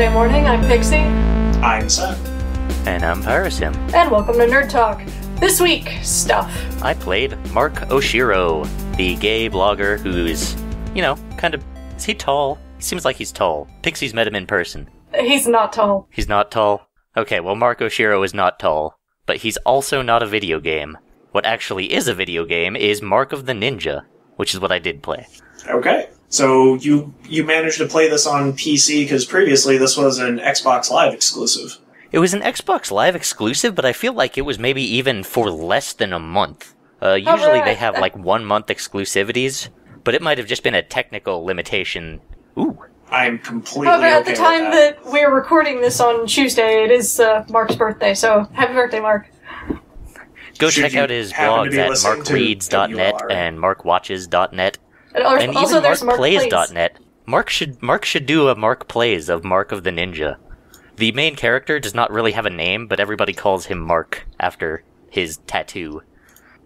Thursday morning. I'm Pixie, I'm Seth. And I'm Pyrosim. and welcome to Nerd Talk. This week, stuff. I played Mark Oshiro, the gay blogger who's, you know, kind of. Is he tall? He seems like he's tall. Pixie's met him in person. He's not tall. He's not tall? Okay, well, Mark Oshiro is not tall, but he's also not a video game. What actually is a video game is Mark of the Ninja, which is what I did play. Okay. So you you managed to play this on PC because previously this was an Xbox Live exclusive. It was an Xbox Live exclusive, but I feel like it was maybe even for less than a month. Uh, usually they have like one month exclusivities, but it might have just been a technical limitation. Ooh. I'm completely However, at okay the time that. that we're recording this on Tuesday, it is uh, Mark's birthday, so happy birthday, Mark. Go Should check out his blogs at listening markreads.net and markwatches.net And al- and also, even there's Mark Plays. markplays.net. Mark should Mark should do a Mark Plays of Mark of the Ninja. The main character does not really have a name, but everybody calls him Mark after his tattoo,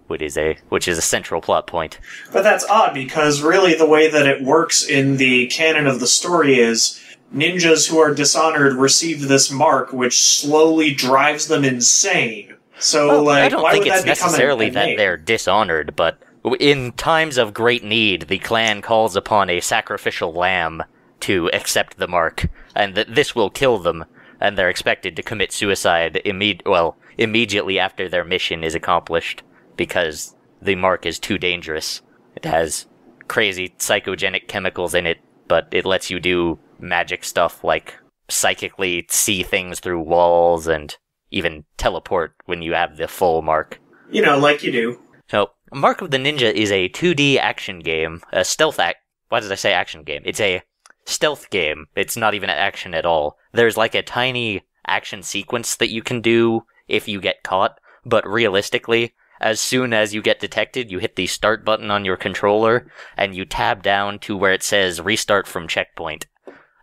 which is a which is a central plot point. But that's odd because really the way that it works in the canon of the story is ninjas who are dishonored receive this mark which slowly drives them insane. So Well, like I don't why think would it's that become a- necessarily a that name? they're dishonored, but in times of great need, the clan calls upon a sacrificial lamb to accept the mark, and that this will kill them, and they're expected to commit suicide imme- well, immediately after their mission is accomplished, because the mark is too dangerous. It has crazy psychogenic chemicals in it, but it lets you do magic stuff like psychically see things through walls and even teleport when you have the full mark. You know, like you do. So, Mark of the Ninja is a 2D action game, a stealth act. Why did I say action game? It's a stealth game. It's not even action at all. There's like a tiny action sequence that you can do if you get caught, but realistically, as soon as you get detected, you hit the start button on your controller and you tab down to where it says restart from checkpoint,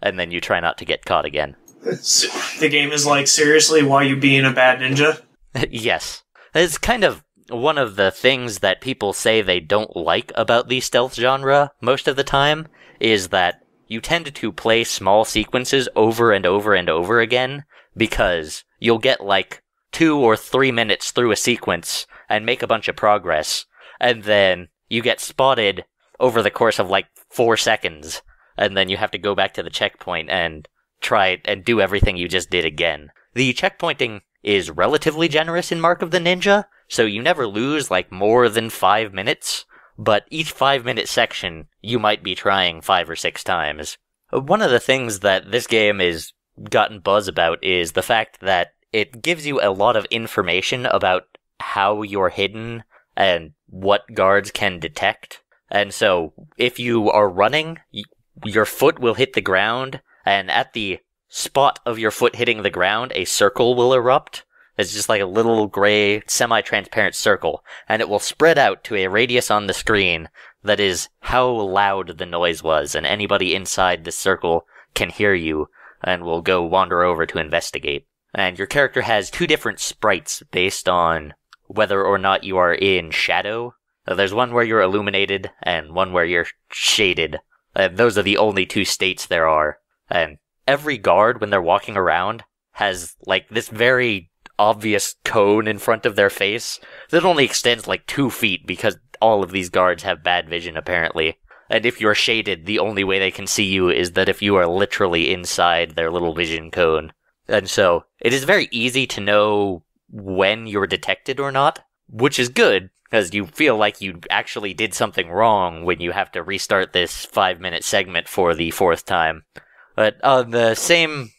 and then you try not to get caught again. The game is like seriously why you being a bad ninja? yes. It's kind of one of the things that people say they don't like about the stealth genre most of the time is that you tend to play small sequences over and over and over again because you'll get like two or three minutes through a sequence and make a bunch of progress, and then you get spotted over the course of like four seconds, and then you have to go back to the checkpoint and try and do everything you just did again. The checkpointing is relatively generous in Mark of the Ninja, so you never lose like more than five minutes, but each five minute section you might be trying five or six times. One of the things that this game is gotten buzz about is the fact that it gives you a lot of information about how you're hidden and what guards can detect. And so if you are running, your foot will hit the ground, and at the spot of your foot hitting the ground, a circle will erupt. It's just like a little gray, semi transparent circle, and it will spread out to a radius on the screen that is how loud the noise was, and anybody inside the circle can hear you and will go wander over to investigate. And your character has two different sprites based on whether or not you are in shadow. There's one where you're illuminated and one where you're shaded. And those are the only two states there are. And every guard, when they're walking around, has like this very obvious cone in front of their face that only extends like two feet because all of these guards have bad vision apparently. And if you're shaded, the only way they can see you is that if you are literally inside their little vision cone. And so, it is very easy to know when you're detected or not, which is good, because you feel like you actually did something wrong when you have to restart this five minute segment for the fourth time. But on the same,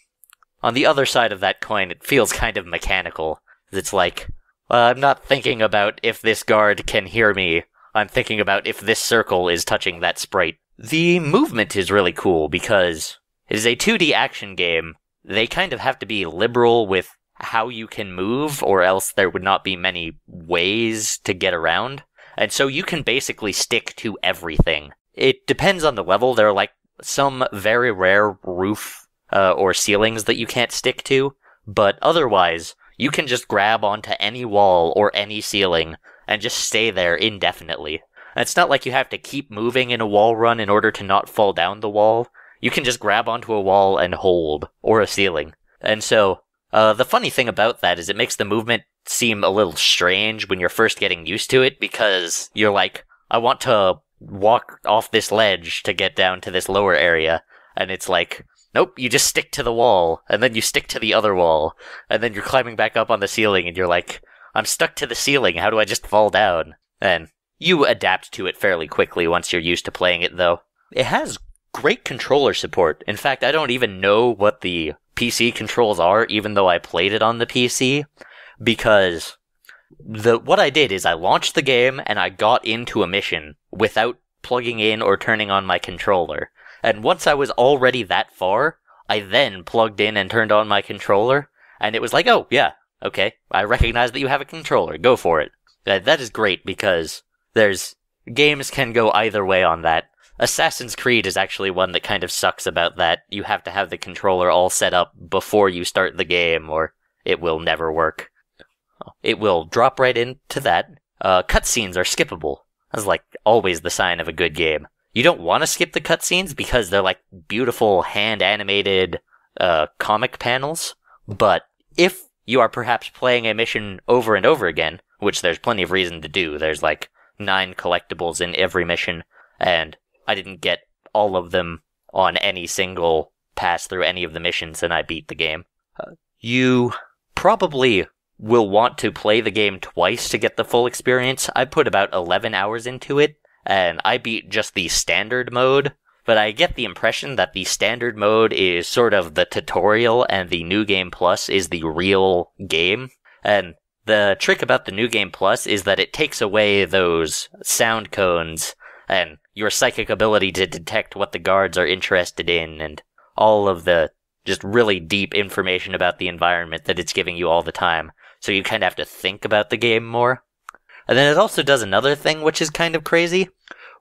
on the other side of that coin, it feels kind of mechanical. It's like, well, I'm not thinking about if this guard can hear me. I'm thinking about if this circle is touching that sprite. The movement is really cool because it is a 2D action game. They kind of have to be liberal with how you can move, or else there would not be many ways to get around. And so you can basically stick to everything. It depends on the level. There are like some very rare roof uh, or ceilings that you can't stick to, but otherwise, you can just grab onto any wall or any ceiling and just stay there indefinitely. And it's not like you have to keep moving in a wall run in order to not fall down the wall. you can just grab onto a wall and hold, or a ceiling. And so, uh, the funny thing about that is it makes the movement seem a little strange when you're first getting used to it because you're like, I want to walk off this ledge to get down to this lower area. And it's like, nope, you just stick to the wall, and then you stick to the other wall, and then you're climbing back up on the ceiling, and you're like, I'm stuck to the ceiling, how do I just fall down? And you adapt to it fairly quickly once you're used to playing it, though. It has great controller support. In fact, I don't even know what the PC controls are, even though I played it on the PC, because the what I did is I launched the game and I got into a mission without plugging in or turning on my controller. And once I was already that far, I then plugged in and turned on my controller, and it was like, oh, yeah, okay, I recognize that you have a controller, go for it. That, is great because there's games can go either way on that. Assassin's Creed is actually one that kind of sucks about that. You have to have the controller all set up before you start the game, or it will never work. It will drop right into that. Uh, cutscenes are skippable. That's like always the sign of a good game. You don't want to skip the cutscenes because they're like beautiful hand animated uh, comic panels. But if you are perhaps playing a mission over and over again, which there's plenty of reason to do, there's like nine collectibles in every mission, and I didn't get all of them on any single pass through any of the missions, and I beat the game. Uh, you probably will want to play the game twice to get the full experience. I put about 11 hours into it, and I beat just the standard mode, but I get the impression that the standard mode is sort of the tutorial and the New Game Plus is the real game. And the trick about the New Game Plus is that it takes away those sound cones and your psychic ability to detect what the guards are interested in and all of the just really deep information about the environment that it's giving you all the time. So you kind of have to think about the game more. And then it also does another thing which is kind of crazy,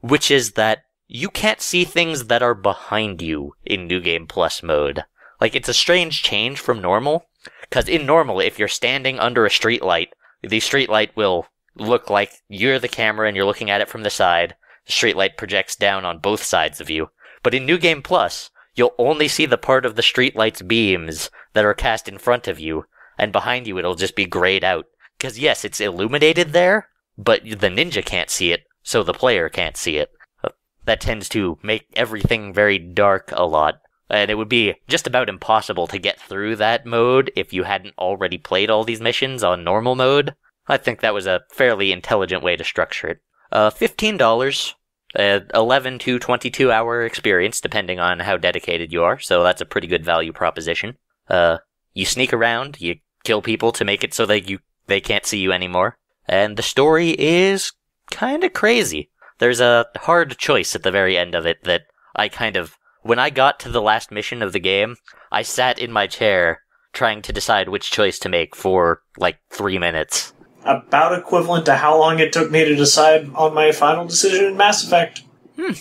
which is that you can't see things that are behind you in New Game Plus mode. Like, it's a strange change from normal, because in normal, if you're standing under a streetlight, the streetlight will look like you're the camera and you're looking at it from the side. The streetlight projects down on both sides of you. But in New Game Plus, you'll only see the part of the streetlight's beams that are cast in front of you, and behind you it'll just be grayed out. Because yes, it's illuminated there, but the ninja can't see it, so the player can't see it. Uh, that tends to make everything very dark a lot. And it would be just about impossible to get through that mode if you hadn't already played all these missions on normal mode. I think that was a fairly intelligent way to structure it. Uh, $15, uh, 11 to 22 hour experience, depending on how dedicated you are, so that's a pretty good value proposition. Uh, you sneak around, you kill people to make it so that you they can't see you anymore. And the story is kind of crazy. There's a hard choice at the very end of it that I kind of when I got to the last mission of the game, I sat in my chair trying to decide which choice to make for like 3 minutes. About equivalent to how long it took me to decide on my final decision in Mass Effect. Hmm.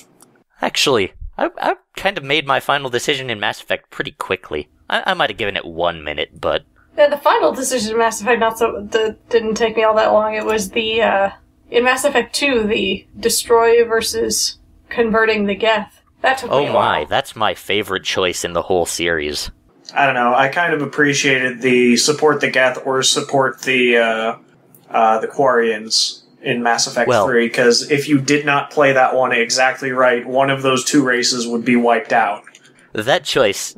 Actually, I, I kind of made my final decision in Mass Effect pretty quickly. I, I might have given it one minute, but Yeah, the final decision in Mass Effect not so the, didn't take me all that long. It was the uh, in Mass Effect Two, the destroy versus converting the Geth. That took me oh a my, while. that's my favorite choice in the whole series. I don't know. I kind of appreciated the support the Geth or support the uh, uh, the Quarians in Mass Effect Well- 3 because if you did not play that one exactly right, one of those two races would be wiped out. That choice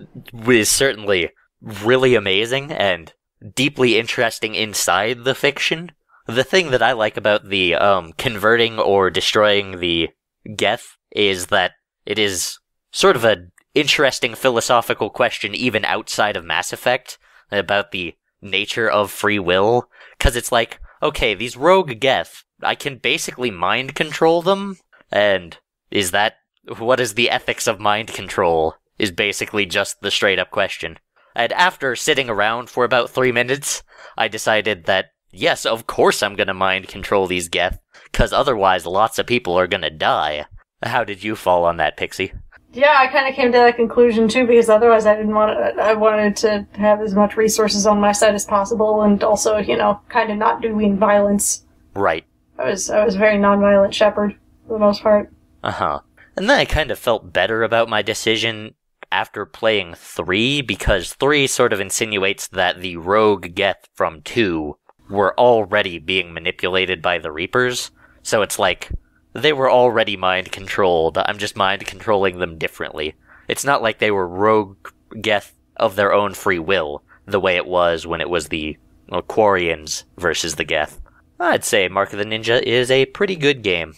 is certainly really amazing and deeply interesting inside the fiction. The thing that I like about the um, converting or destroying the Geth is that it is sort of a interesting philosophical question even outside of Mass Effect about the nature of free will. Because it's like, okay, these rogue Geth, I can basically mind control them, and is that what is the ethics of mind control? Is basically just the straight up question. And after sitting around for about three minutes, I decided that yes, of course I'm gonna mind control these Geth, cause otherwise lots of people are gonna die. How did you fall on that, Pixie? Yeah, I kind of came to that conclusion too because otherwise I didn't want to. I wanted to have as much resources on my side as possible, and also, you know, kind of not doing violence. Right. I was I was a very non-violent Shepard for the most part. Uh huh. And then I kind of felt better about my decision after playing 3 because 3 sort of insinuates that the rogue Geth from 2 were already being manipulated by the Reapers. So it's like they were already mind controlled. I'm just mind controlling them differently. It's not like they were rogue Geth of their own free will, the way it was when it was the well, Quarians versus the Geth. I'd say Mark of the Ninja is a pretty good game.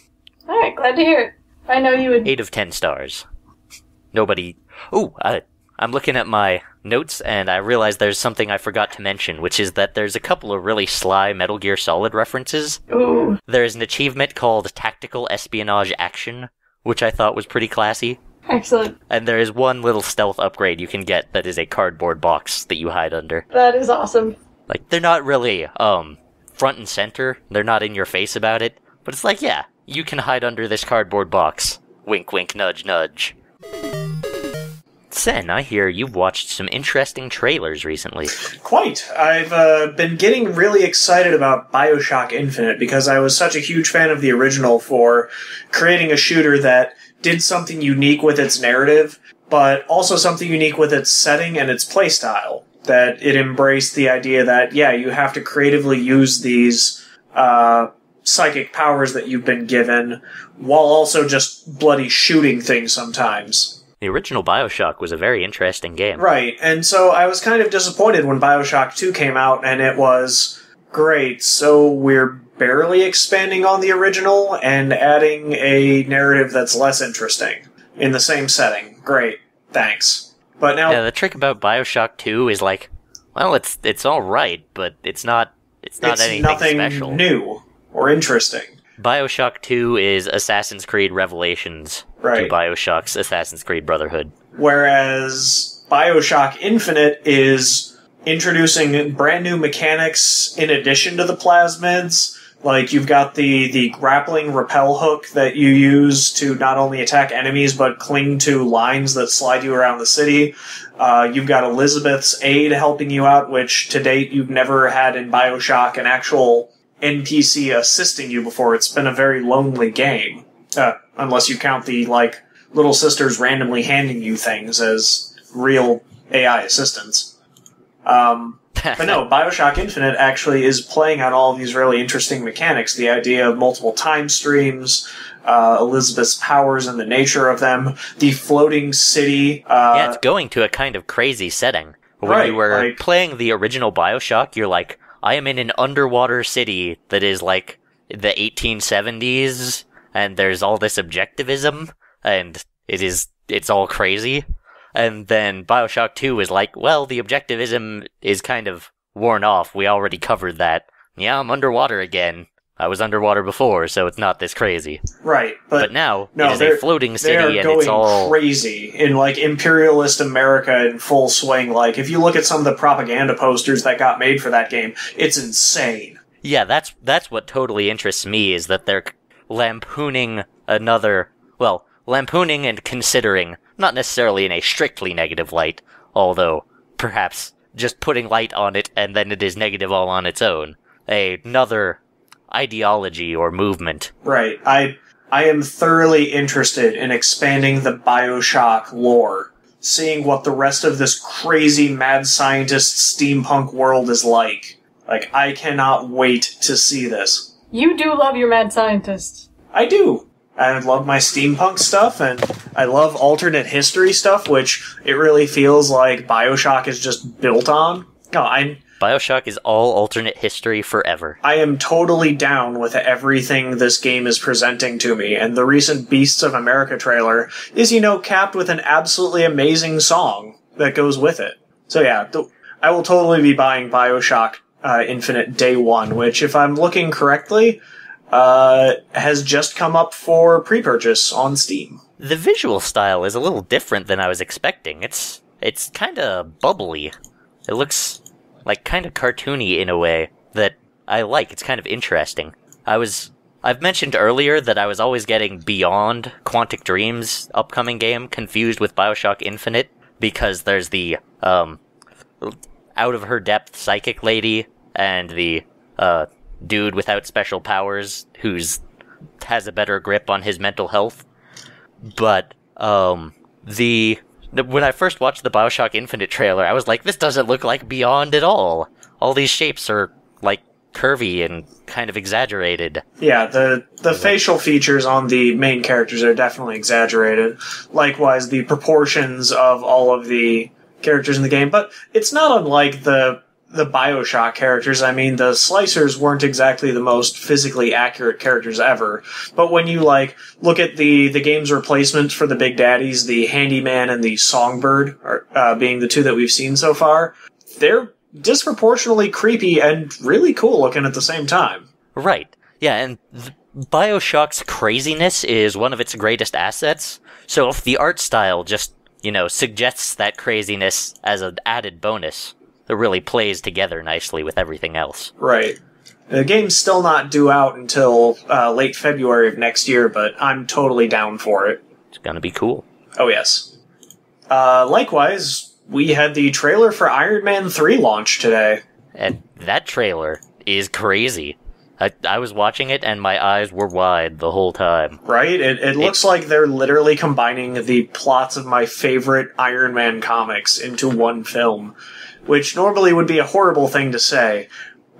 Alright, glad to hear it. I know you would. 8 of 10 stars. Nobody. Ooh, I, I'm looking at my notes and I realize there's something I forgot to mention, which is that there's a couple of really sly Metal Gear Solid references. Ooh. There's an achievement called Tactical Espionage Action, which I thought was pretty classy. Excellent. And there is one little stealth upgrade you can get that is a cardboard box that you hide under. That is awesome. Like, they're not really, um, front and center. They're not in your face about it. But it's like, yeah, you can hide under this cardboard box. Wink, wink, nudge, nudge. Seth, I hear you've watched some interesting trailers recently. Quite. I've uh, been getting really excited about Bioshock Infinite because I was such a huge fan of the original for creating a shooter that did something unique with its narrative, but also something unique with its setting and its playstyle. That it embraced the idea that, yeah, you have to creatively use these uh, psychic powers that you've been given while also just bloody shooting things sometimes. The original Bioshock was a very interesting game. Right, and so I was kind of disappointed when Bioshock 2 came out and it was great, so we're barely expanding on the original and adding a narrative that's less interesting in the same setting. Great, thanks. But now, Yeah, the trick about Bioshock 2 is like, well, it's it's all right, but it's not it's not it's anything nothing special. new or interesting. Bioshock 2 is Assassin's Creed Revelations Right. to Bioshock's Assassin's Creed Brotherhood. Whereas Bioshock Infinite is introducing brand new mechanics in addition to the plasmids. Like you've got the the grappling rappel hook that you use to not only attack enemies but cling to lines that slide you around the city. Uh, you've got Elizabeth's aid helping you out, which to date you've never had in Bioshock an actual NPC assisting you before. It's been a very lonely game, uh, unless you count the like little sisters randomly handing you things as real AI assistants. Um, but no, Bioshock Infinite actually is playing on all these really interesting mechanics. The idea of multiple time streams, uh, Elizabeth's powers and the nature of them, the floating city. Uh, yeah, it's going to a kind of crazy setting. When Right, you were like- playing the original Bioshock, you're like, I am in an underwater city that is like the 1870s, and there's all this objectivism, and it is, it's all crazy. And then Bioshock 2 is like, well, the objectivism is kind of worn off. We already covered that. Yeah, I'm underwater again. I was underwater before, so it's not this crazy. right, But, but, now, no, it is they're- a floating city, and going it's all. crazy in like imperialist America in full swing. Like if you look at some of the propaganda posters that got made for that game, it's insane. Yeah, that's that's what totally interests me is that they're lampooning another, well, lampooning and considering, not necessarily in a strictly negative light, although perhaps just putting light on it and then it is negative all on its own. Another ideology or movement. Right. I I am thoroughly interested in expanding the BioShock lore, seeing what the rest of this crazy mad scientist steampunk world is like. Like I cannot wait to see this. You do love your mad scientists. I do. I love my steampunk stuff and I love alternate history stuff, which it really feels like BioShock is just built on. No, I Bioshock is all alternate history forever. I am totally down with everything this game is presenting to me, and the recent Beasts of America trailer is, you know, capped with an absolutely amazing song that goes with it. So yeah, th- I will totally be buying Bioshock uh, Infinite day one, which, if I'm looking correctly, uh, has just come up for pre-purchase on Steam. The visual style is a little different than I was expecting. It's it's kind of bubbly. It looks like kind of cartoony in a way that I like. It's kind of interesting. I was I've mentioned earlier that I was always getting Beyond Quantic Dream's upcoming game confused with BioShock Infinite because there's the um out of her depth psychic lady and the uh dude without special powers who's has a better grip on his mental health but um the When I first watched the Bioshock Infinite trailer, I was like, this doesn't look like Beyond at all. All these shapes are, like, curvy and kind of exaggerated. Yeah, the the mm-hmm. facial features on the main characters are definitely exaggerated. Likewise, the proportions of all of the characters in the game, but it's not unlike the the BioShock characters. I mean, the splicers weren't exactly the most physically accurate characters ever. But when you like look at the the game's replacements for the Big Daddies, the Handyman and the Songbird, are, uh, being the two that we've seen so far, they're disproportionately creepy and really cool looking at the same time. Right. Yeah, and Bioshock's craziness is one of its greatest assets. So if the art style just, you know, suggests that craziness as an added bonus, it really plays together nicely with everything else. Right. The game's still not due out until uh, late February of next year, but I'm totally down for it. It's gonna be cool. Oh, yes. Uh, likewise, we had the trailer for Iron Man 3 launch today. And that trailer is crazy. I, I was watching it and my eyes were wide the whole time. Right? It, it looks like they're literally combining the plots of my favorite Iron Man comics into one film, which normally would be a horrible thing to say.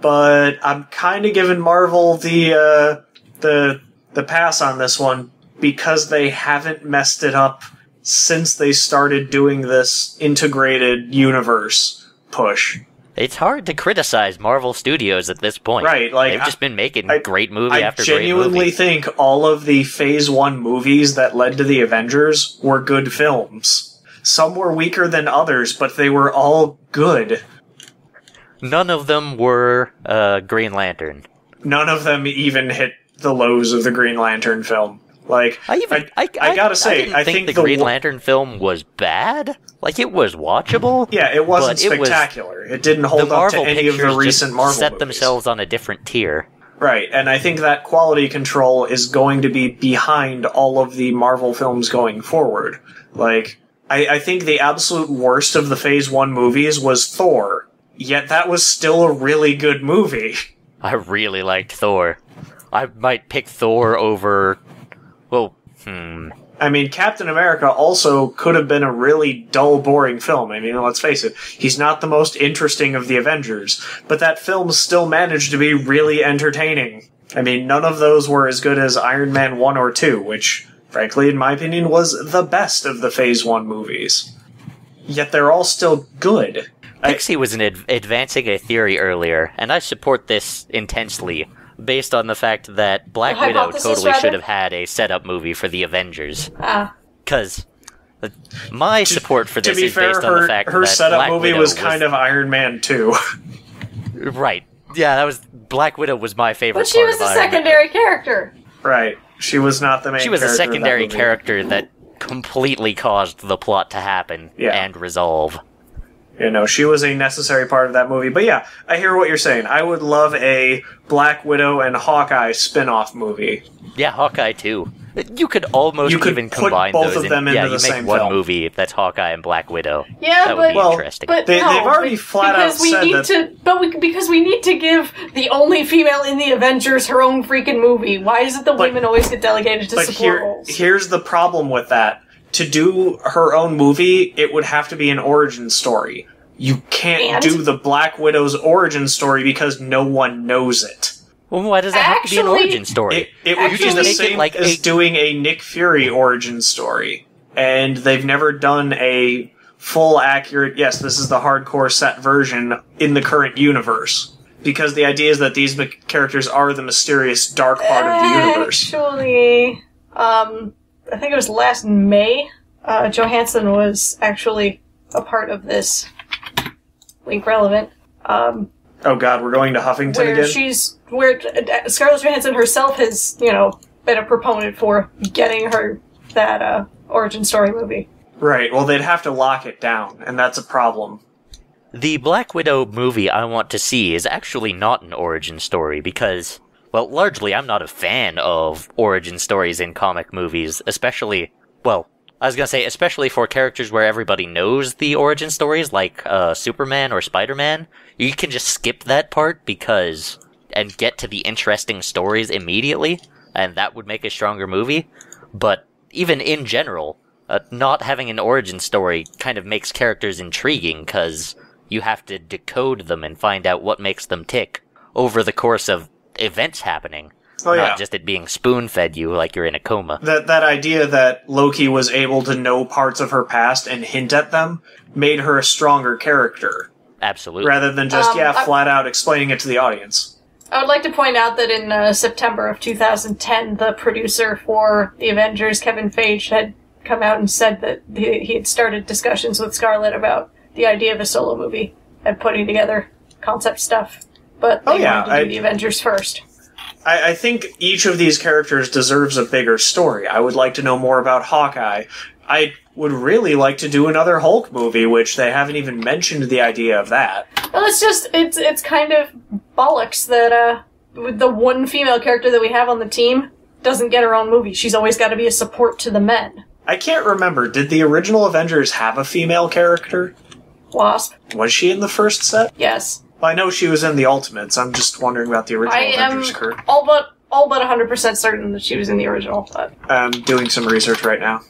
But I'm kind of giving Marvel the uh, the the pass on this one because they haven't messed it up since they started doing this integrated universe push. It's hard to criticize Marvel Studios at this point. Right, like, they've just been making I- great movie I after great movie. I genuinely think all of the Phase 1 movies that led to the Avengers were good films. Some were weaker than others, but they were all good. None of them were uh, Green Lantern. None of them even hit the lows of the Green Lantern film. Like, I even I, I gotta say, didn't I think, think the, the Green Lantern film was bad. Like it was watchable. yeah, it wasn't but it was- spectacular. It didn't hold up to any of the recent Marvel set movies. themselves on a different tier. Right, and I think that quality control is going to be behind all of the Marvel films going forward. Like, I, I think the absolute worst of the Phase 1 movies was Thor, yet that was still a really good movie. I really liked Thor. I might pick Thor over. Well, hmm. I mean, Captain America also could have been a really dull, boring film. I mean, let's face it, he's not the most interesting of the Avengers, but that film still managed to be really entertaining. I mean, none of those were as good as Iron Man 1 or 2, which, frankly, in my opinion, was the best of the Phase 1 movies. Yet they're all still good. I- Pixie was an ad- advancing a theory earlier, and I support this intensely, based on the fact that Black A Widow totally rather? should have had a setup movie for the Avengers. Ah, Because my support for to this is fair, based on the her, fact her that setup Black movie Widow was kind of Iron Man 2. right. Yeah, that was Black Widow was my favorite. but she part was of a Iron Man. secondary character. right. She was not the main She was a character of that secondary movie. character that completely caused the plot to happen Yeah. and resolve. You know, she was a necessary part of that movie. But yeah, I hear what you're saying. I would love a Black Widow and Hawkeye spin-off movie. Yeah, Hawkeye too. You could almost You could even combine both those of in- them into yeah, the you same make one film. movie that's Hawkeye and Black Widow. Yeah, that would but be Well, interesting. But They- no, they've already be- flat out because we said need that- to, but we, because we need to give the only female in the Avengers her own freaking movie. Why is it the But- women always get delegated to But support here, roles? here's the problem with that. To do her own movie, it would have to be an origin story. You can't And? do the Black Widow's origin story because no one knows it. well, why does it have to be an origin story? It, it would be the Make it same like as a- doing a Nick Fury origin story. And they've never done a full accurate, yes, this is the hardcore set version in the current universe. Because the idea is that these characters are the mysterious dark part of the universe. Actually, um, I think it was last May. Uh, Johansson was actually a part of this link relevant. Um, Oh god, we're going to Huffington where again? she's where uh, Scarlett Johansson herself has you know been a proponent for getting her that uh, origin story movie. Right, well, they'd have to lock it down, and that's a problem. The Black Widow movie I want to see is actually not an origin story because, well, largely I'm not a fan of origin stories in comic movies, especially, well, I was gonna say, especially for characters where everybody knows the origin stories, like uh, Superman or Spider Man. You can just skip that part because, and get to the interesting stories immediately, and that would make a stronger movie. But even in general, uh, not having an origin story kind of makes characters intriguing because you have to decode them and find out what makes them tick over the course of events happening. Oh, not yeah. just it being spoon fed you like you're in a coma. That that idea that Loki was able to know parts of her past and hint at them made her a stronger character Absolutely. rather than just Um, yeah I- flat out explaining it to the audience. I would like to point out that in uh, September of 2010, the producer for the Avengers, Kevin Feige, had come out and said that he, he had started discussions with Scarlett about the idea of a solo movie and putting together concept stuff. But they Oh, yeah, wanted to do I- the Avengers first. I, I think each of these characters deserves a bigger story. I would like to know more about Hawkeye. I would really like to do another Hulk movie, which they haven't even mentioned the idea of that. Well, it's just it's it's kind of bollocks that uh, with the one female character that we have on the team doesn't get her own movie. She's always got to be a support to the men. I can't remember. Did the original Avengers have a female character? Wasp, Was she in the first set? yes. Well, I know she was in the Ultimates. I'm just wondering about the original I am Avengers crew. all but all but 100% certain that she was in the original. But I'm doing some research right now.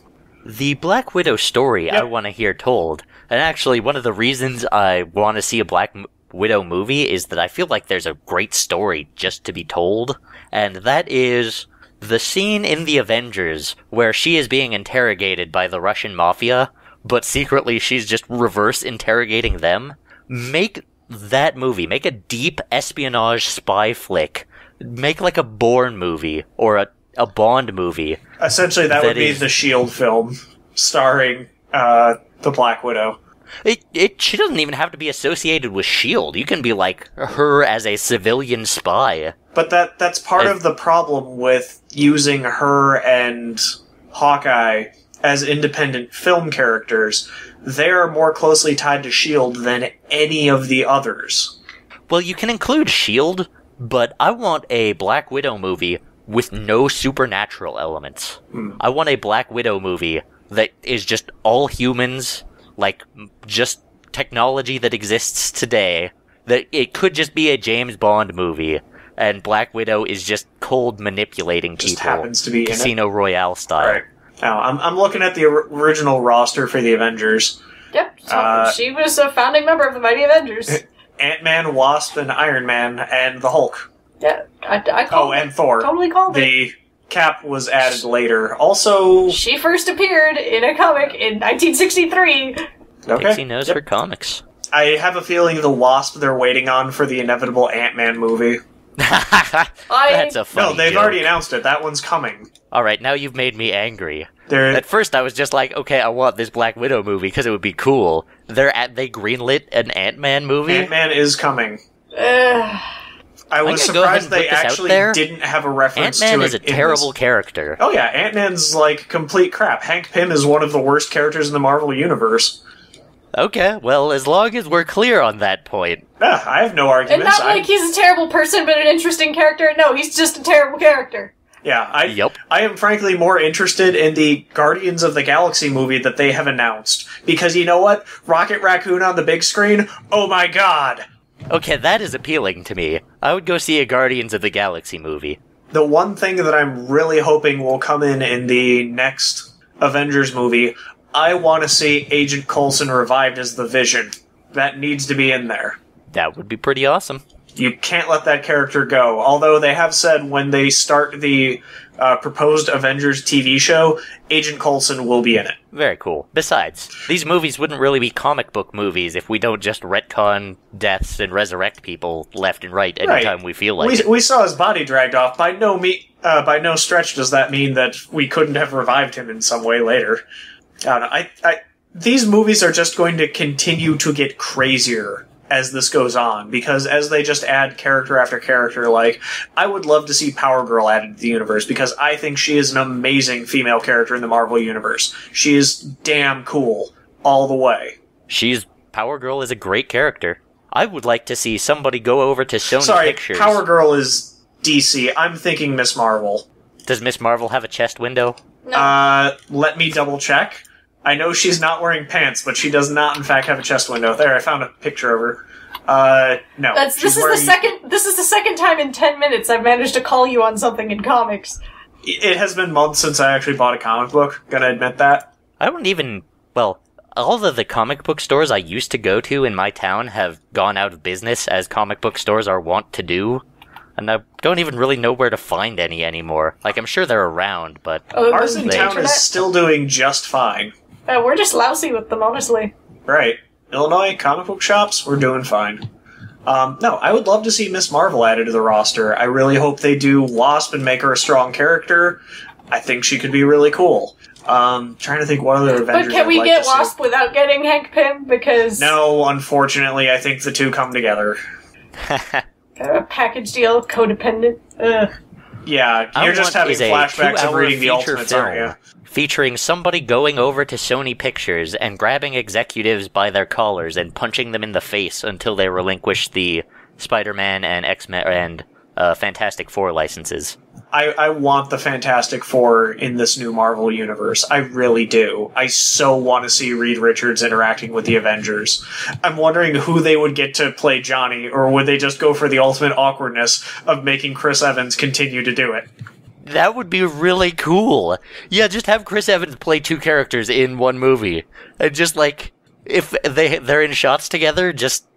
The Black Widow story I want to hear told. And actually, one of the reasons I want to see a Black M- Widow movie is that I feel like there's a great story just to be told. And that is the scene in The Avengers where she is being interrogated by the Russian mafia, but secretly she's just reverse interrogating them. Make that movie, make a deep espionage spy flick. Make like a Bourne movie or a, a Bond movie. Essentially, that, That would be the Shield film starring uh, the Black Widow. It, it she doesn't even have to be associated with Shield. You can be like her as a civilian spy. But that that's part I- of the problem with using her and Hawkeye as independent film characters. They're more closely tied to Shield than any of the others. Well, you can include Shield, but I want a Black Widow movie with no supernatural elements. Hmm. I want a Black Widow movie that is just all humans, like just technology that exists today. That it could just be a James Bond movie, and Black Widow is just cold manipulating Just people, happens to be. Casino Royale style. Right. Now, I'm, I'm looking at the original roster for the Avengers. yep, so Uh, she was a founding member of the Mighty Avengers. Ant Man, Wasp, and Iron Man, and the Hulk. yeah, I, I Oh, called and Thor. totally called it. The Cap was added later. Also, She first appeared in a comic in 1963. okay. Pixie knows Yep. her comics. I have a feeling the Wasp they're waiting on for the inevitable Ant Man movie. That's a funny no, they've joke. already announced it. That one's coming. All right, now you've made me angry. They're At first, I was just like, okay, I want this Black Widow movie because it would be cool. They're at they greenlit an Ant Man movie. Ant Man is coming. I was gonna go ahead surprised they put this out actually didn't have a reference to Ant Man is a it. in this- terrible character. Oh yeah, Ant Man's like complete crap. Hank Pym is one of the worst characters in the Marvel universe. Okay, well, as long as we're clear on that point. Ah, I have no argument. and not I- like he's a terrible person, but an interesting character. No, he's just a terrible character. yeah, I Yup. I am frankly more interested in the Guardians of the Galaxy movie that they have announced because you know what? Rocket Raccoon on the big screen. Oh my god. Okay, that is appealing to me. I would go see a Guardians of the Galaxy movie. The one thing that I'm really hoping will come in in the next Avengers movie, I want to see Agent Coulson revived as the Vision. That needs to be in there. That would be pretty awesome. You can't let that character go. Although they have said when they start the uh, proposed Avengers TV show, Agent Coulson will be in it. Very cool. Besides, these movies wouldn't really be comic book movies if we don't just retcon deaths and resurrect people left and right anytime we feel like we, it. we saw his body dragged off. By no me, uh, by no stretch does that mean that we couldn't have revived him in some way later. I don't know. I, I, these movies are just going to continue to get crazier as this goes on because as they just add character after character, like I would love to see Power Girl added to the universe because I think she is an amazing female character in the Marvel universe. She is damn cool all the way. She's Power Girl is a great character. I would like to see somebody go over to Sony Sorry, Pictures. Power Girl is DC. I'm thinking Miss Marvel. Does Miss Marvel have a chest window? No. Uh, let me double check. I know she's not wearing pants, but she does not, in fact, have a chest window. There, I found a picture of her. Uh, no. That's, this is wearing- the second. This is the second time in ten minutes I've managed to call you on something in comics. It has been months since I actually bought a comic book. Gonna admit that. I don't even. Well, all of the comic book stores I used to go to in my town have gone out of business, as comic book stores are wont to do. And I don't even really know where to find any anymore. Like, I'm sure they're around, but. Oh, Ours in town internet? is still doing just fine. Uh, we're just lousy with them, honestly. Right. Illinois comic book shops, we're doing fine. Um, no, I would love to see Miss Marvel added to the roster. I really hope they do Wasp and make her a strong character. I think she could be really cool. Um, trying to think what other Avengers. But can I'd we like get to see. Wasp without getting Hank Pym? Because No, unfortunately, I think the two come together. a package deal, codependent. Ugh. Yeah, I you're just want having flashbacks of reading the feature Ultimates, film? Featuring somebody going over to Sony Pictures and grabbing executives by their collars and punching them in the face until they relinquish the Spider-Man and X-Men and uh, Fantastic Four licenses. I, I want the Fantastic Four in this new Marvel universe. I really do. I so want to see Reed Richards interacting with the Avengers. I'm wondering who they would get to play Johnny, or would they just go for the ultimate awkwardness of making Chris Evans continue to do it? That would be really cool. Yeah, just have Chris Evans play two characters in one movie, and just like if they they're in shots together, just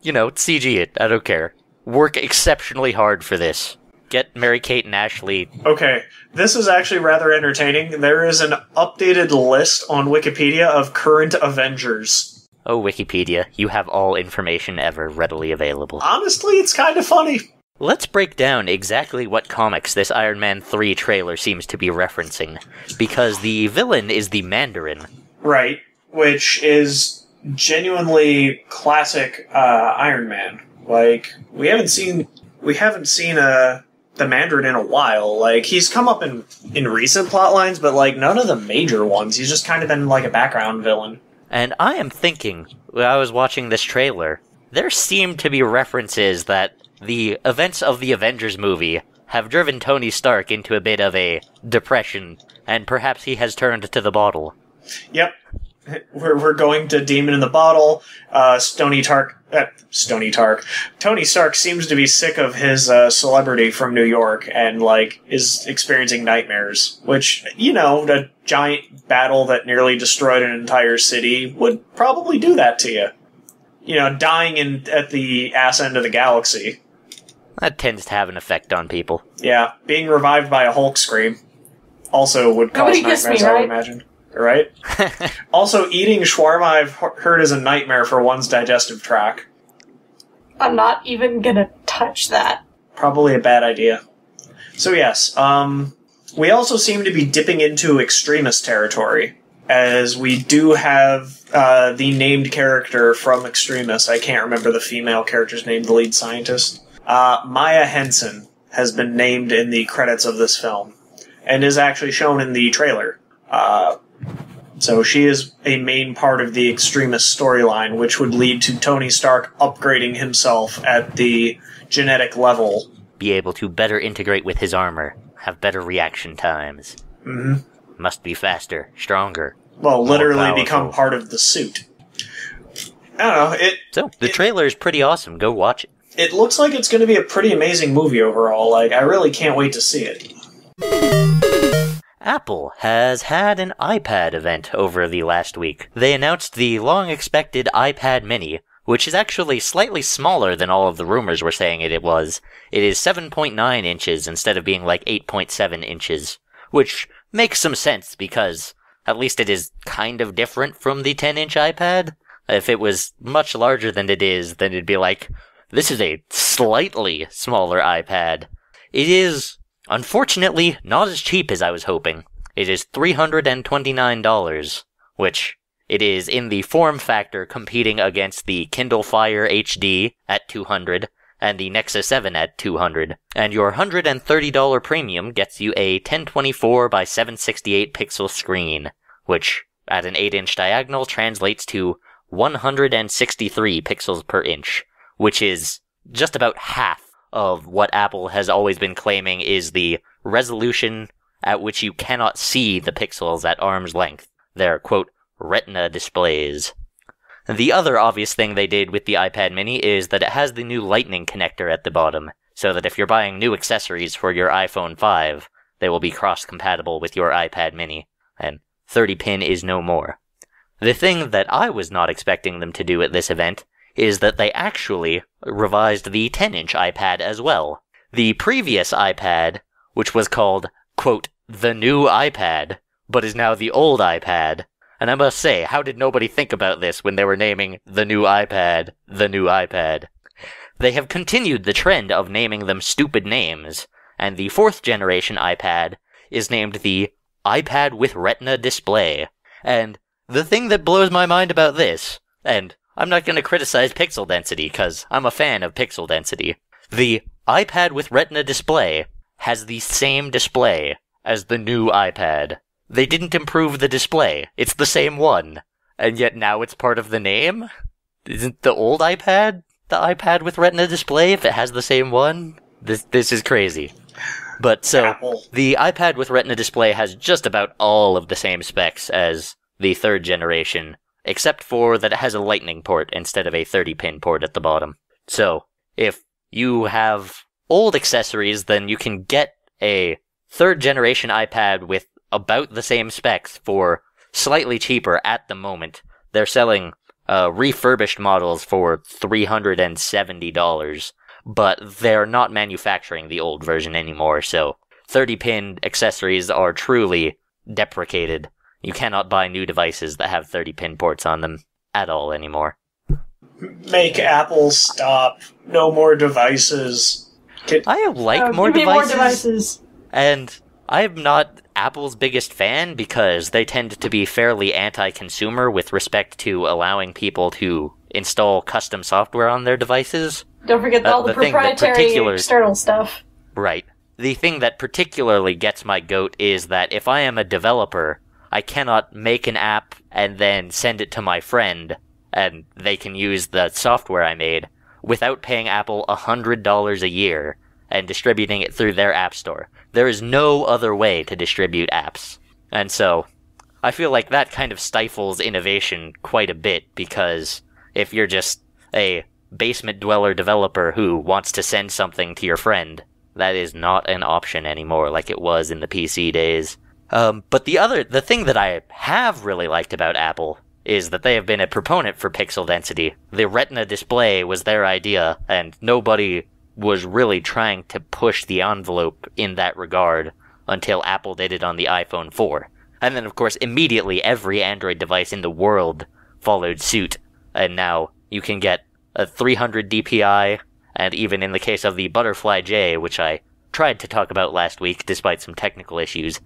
you know CG it. I don't care. Work exceptionally hard for this. Get Mary Kate and Ashley. Okay, this is actually rather entertaining. There is an updated list on Wikipedia of current Avengers. Oh, Wikipedia, you have all information ever readily available. Honestly, it's kind of funny. Let's break down exactly what comics this Iron Man 3 trailer seems to be referencing, because the villain is the Mandarin. Right, which is genuinely classic uh, Iron Man. Like we haven't seen we haven't seen uh, the Mandarin in a while. Like he's come up in in recent plot lines, but like none of the major ones. He's just kind of been like a background villain. And I am thinking, while I was watching this trailer, there seem to be references that the events of the Avengers movie have driven Tony Stark into a bit of a depression, and perhaps he has turned to the bottle. Yep. We're, we're going to Demon in the Bottle. Uh, Stony Tark. Uh, Stony Tark. Tony Stark seems to be sick of his uh, celebrity from New York and, like, is experiencing nightmares. Which, you know, a giant battle that nearly destroyed an entire city would probably do that to you. You know, dying in at the ass end of the galaxy. That tends to have an effect on people. Yeah, being revived by a Hulk scream also would cause Nobody nightmares, me, I would imagine. Right? also, eating shawarma I've heard is a nightmare for one's digestive tract. I'm not even gonna touch that. Probably a bad idea. So yes, um, we also seem to be dipping into Extremis territory, as we do have uh, the named character from Extremis. I can't remember the female character's name, the lead scientist. Uh, Maya Hansen has been named in the credits of this film, and is actually shown in the trailer. Uh, so she is a main part of the Extremis storyline, which would lead to Tony Stark upgrading himself at the genetic level. Be able to better integrate with his armor, have better reaction times. hmm Must be faster, stronger. Well, literally powerful. become part of the suit. I don't know. It So, the trailer is pretty awesome. Go watch it. it looks like it's going to be a pretty amazing movie overall. Like I really can't wait to see it. Apple has had an iPad event over the last week. They announced the long expected iPad mini, which is actually slightly smaller than all of the rumors were saying it, was. It is 7.9 inches instead of being like 8.7 inches, which makes some sense because at least it is kind of different from the 10 inch iPad. If it was much larger than it is, then it'd be like, this is a slightly smaller iPad. It is, unfortunately, not as cheap as I was hoping. It is $329, which it is in the form factor competing against the Kindle Fire HD at 200 and the Nexus 7 at 200. And your $130 premium gets you a 1024 by 768 pixel screen, which at an 8 inch diagonal translates to 163 pixels per inch, which is just about half of what Apple has always been claiming is the resolution at which you cannot see the pixels at arm's length. Their quote, retina displays. The other obvious thing they did with the iPad mini is that it has the new lightning connector at the bottom, so that if you're buying new accessories for your iPhone 5, they will be cross compatible with your iPad mini. And 30 pin is no more. The thing that I was not expecting them to do at this event is that they actually revised the 10 inch iPad as well. The previous iPad, which was called, quote, the new iPad, but is now the old iPad. And I must say, how did nobody think about this when they were naming the new iPad the new iPad? They have continued the trend of naming them stupid names, and the fourth generation iPad is named the iPad with Retina display. And the thing that blows my mind about this, and I'm not going to criticize pixel density because I'm a fan of pixel density, the iPad with Retina display has the same display as the new iPad. They didn't improve the display. It's the same one. And yet now it's part of the name? Isn't the old iPad the iPad with Retina display if it has the same one? This this is crazy. But so Apple. the iPad with Retina display has just about all of the same specs as the third generation, except for that it has a lightning port instead of a 30 pin port at the bottom. So, if you have old accessories, then you can get a third generation iPad with about the same specs for slightly cheaper at the moment. They're selling uh, refurbished models for $370, but they're not manufacturing the old version anymore, so 30 pin accessories are truly deprecated. You cannot buy new devices that have 30 pin ports on them at all anymore. Make Apple stop. No more devices. Can- I like Uh, more, give me devices, more devices. and I'm not Apple's biggest fan because they tend to be fairly anti-consumer with respect to allowing people to install custom software on their devices. Don't forget Uh, all the, the proprietary particular- external stuff. Right. The thing that particularly gets my goat is that if I am a developer, I cannot make an app and then send it to my friend, and they can use the software I made without paying Apple $100 a year and distributing it through their app store. There is no other way to distribute apps. And so, I feel like that kind of stifles innovation quite a bit because if you're just a basement dweller developer who wants to send something to your friend, that is not an option anymore like it was in the PC days. Um, but the other, the thing that I have really liked about Apple is that they have been a proponent for pixel density. The Retina display was their idea, and nobody was really trying to push the envelope in that regard until Apple did it on the iPhone 4. And then, of course, immediately every Android device in the world followed suit, and now you can get a 300 DPI, and even in the case of the Butterfly J, which I tried to talk about last week despite some technical issues,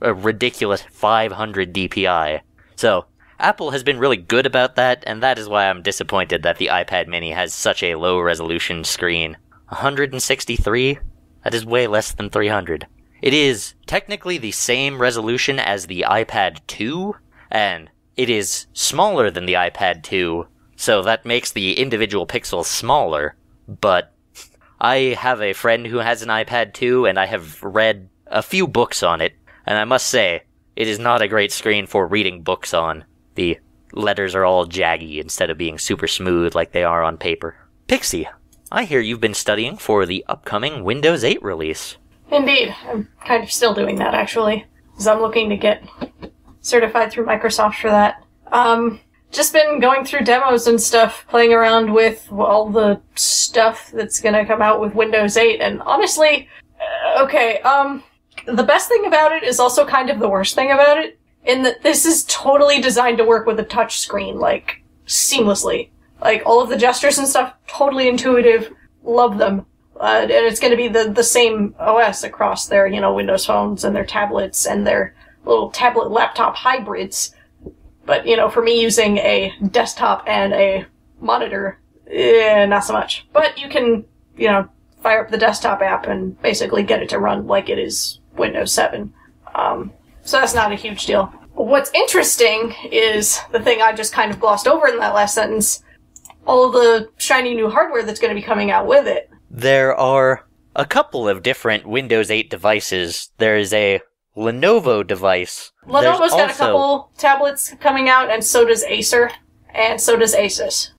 a ridiculous 500 DPI. So, Apple has been really good about that, and that is why I'm disappointed that the iPad mini has such a low resolution screen. 163? That is way less than 300. It is technically the same resolution as the iPad 2, and it is smaller than the iPad 2, so that makes the individual pixels smaller, but I have a friend who has an iPad 2, and I have read a few books on it, and I must say, it is not a great screen for reading books on. The letters are all jaggy instead of being super smooth like they are on paper. Pixie, I hear you've been studying for the upcoming Windows 8 release. Indeed, I'm kind of still doing that actually, because I'm looking to get certified through Microsoft for that. Um, just been going through demos and stuff, playing around with all the stuff that's gonna come out with Windows 8, and honestly, uh, okay, um, the best thing about it is also kind of the worst thing about it, in that this is totally designed to work with a touch screen, like, seamlessly. Like, all of the gestures and stuff, totally intuitive, love them. Uh, and it's going to be the, the same OS across their, you know, Windows phones and their tablets and their little tablet laptop hybrids. But, you know, for me using a desktop and a monitor, eh, not so much. But you can, you know, fire up the desktop app and basically get it to run like it is Windows 7. Um, so that's not a huge deal. What's interesting is the thing I just kind of glossed over in that last sentence all the shiny new hardware that's going to be coming out with it. There are a couple of different Windows 8 devices. There's a Lenovo device. There's Lenovo's got a couple tablets coming out, and so does Acer, and so does Asus.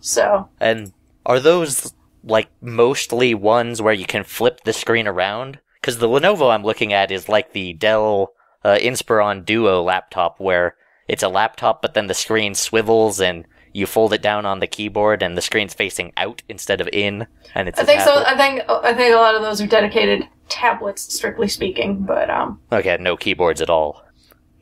So, And are those like mostly ones where you can flip the screen around? Because the Lenovo I'm looking at is like the Dell uh, Inspiron Duo laptop where it's a laptop, but then the screen swivels and you fold it down on the keyboard and the screen's facing out instead of in, and it's. I think so. I think I think a lot of those are dedicated tablets, strictly speaking. But um, Okay, no keyboards at all.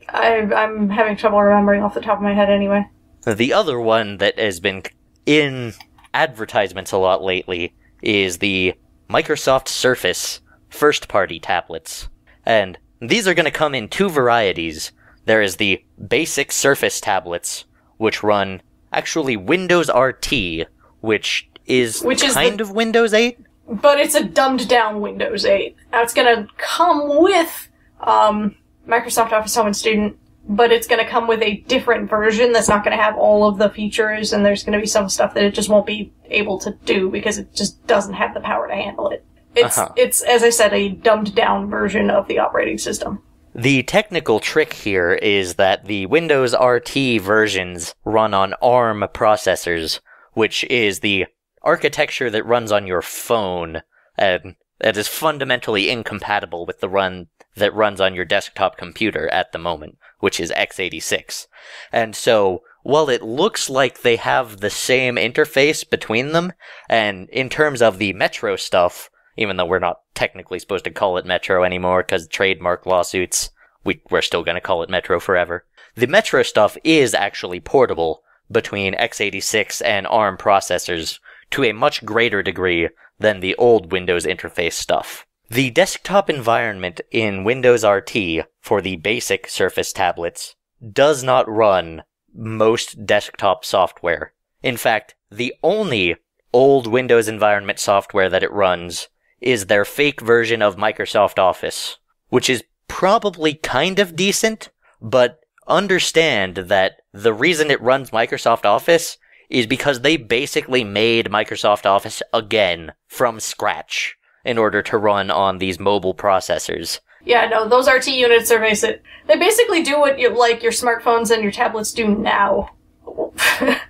I I'm having trouble remembering off the top of my head anyway. The other one that has been in advertisements a lot lately is the Microsoft Surface first party tablets. And these are going to come in two varieties. There is the basic Surface tablets, which run actually Windows RT, which is Which is kind the- of Windows 8. But it's a dumbed down Windows 8. That's gonna come with um, Microsoft Office Home and Student, but it's gonna come with a different version that's not gonna have all of the features, and there's gonna be some stuff that it just won't be able to do because it just doesn't have the power to handle it. It's Uh-huh. it's as I said, a dumbed down version of the operating system. The technical trick here is that the Windows RT versions run on ARM processors, which is the architecture that runs on your phone, and that is fundamentally incompatible with the run that runs on your desktop computer at the moment, which is x86. And so, while it looks like they have the same interface between them, and in terms of the Metro stuff, even though we're not technically supposed to call it Metro anymore because trademark lawsuits, we, we're still going to call it Metro forever. The Metro stuff is actually portable between x86 and ARM processors to a much greater degree than the old Windows interface stuff. The desktop environment in Windows RT for the basic Surface tablets does not run most desktop software. In fact, the only old Windows environment software that it runs is their fake version of Microsoft Office, which is probably kind of decent, but understand that the reason it runs Microsoft Office is because they basically made Microsoft Office again from scratch in order to run on these mobile processors. Yeah, no, those RT units are basic. They basically do what you like your smartphones and your tablets do now.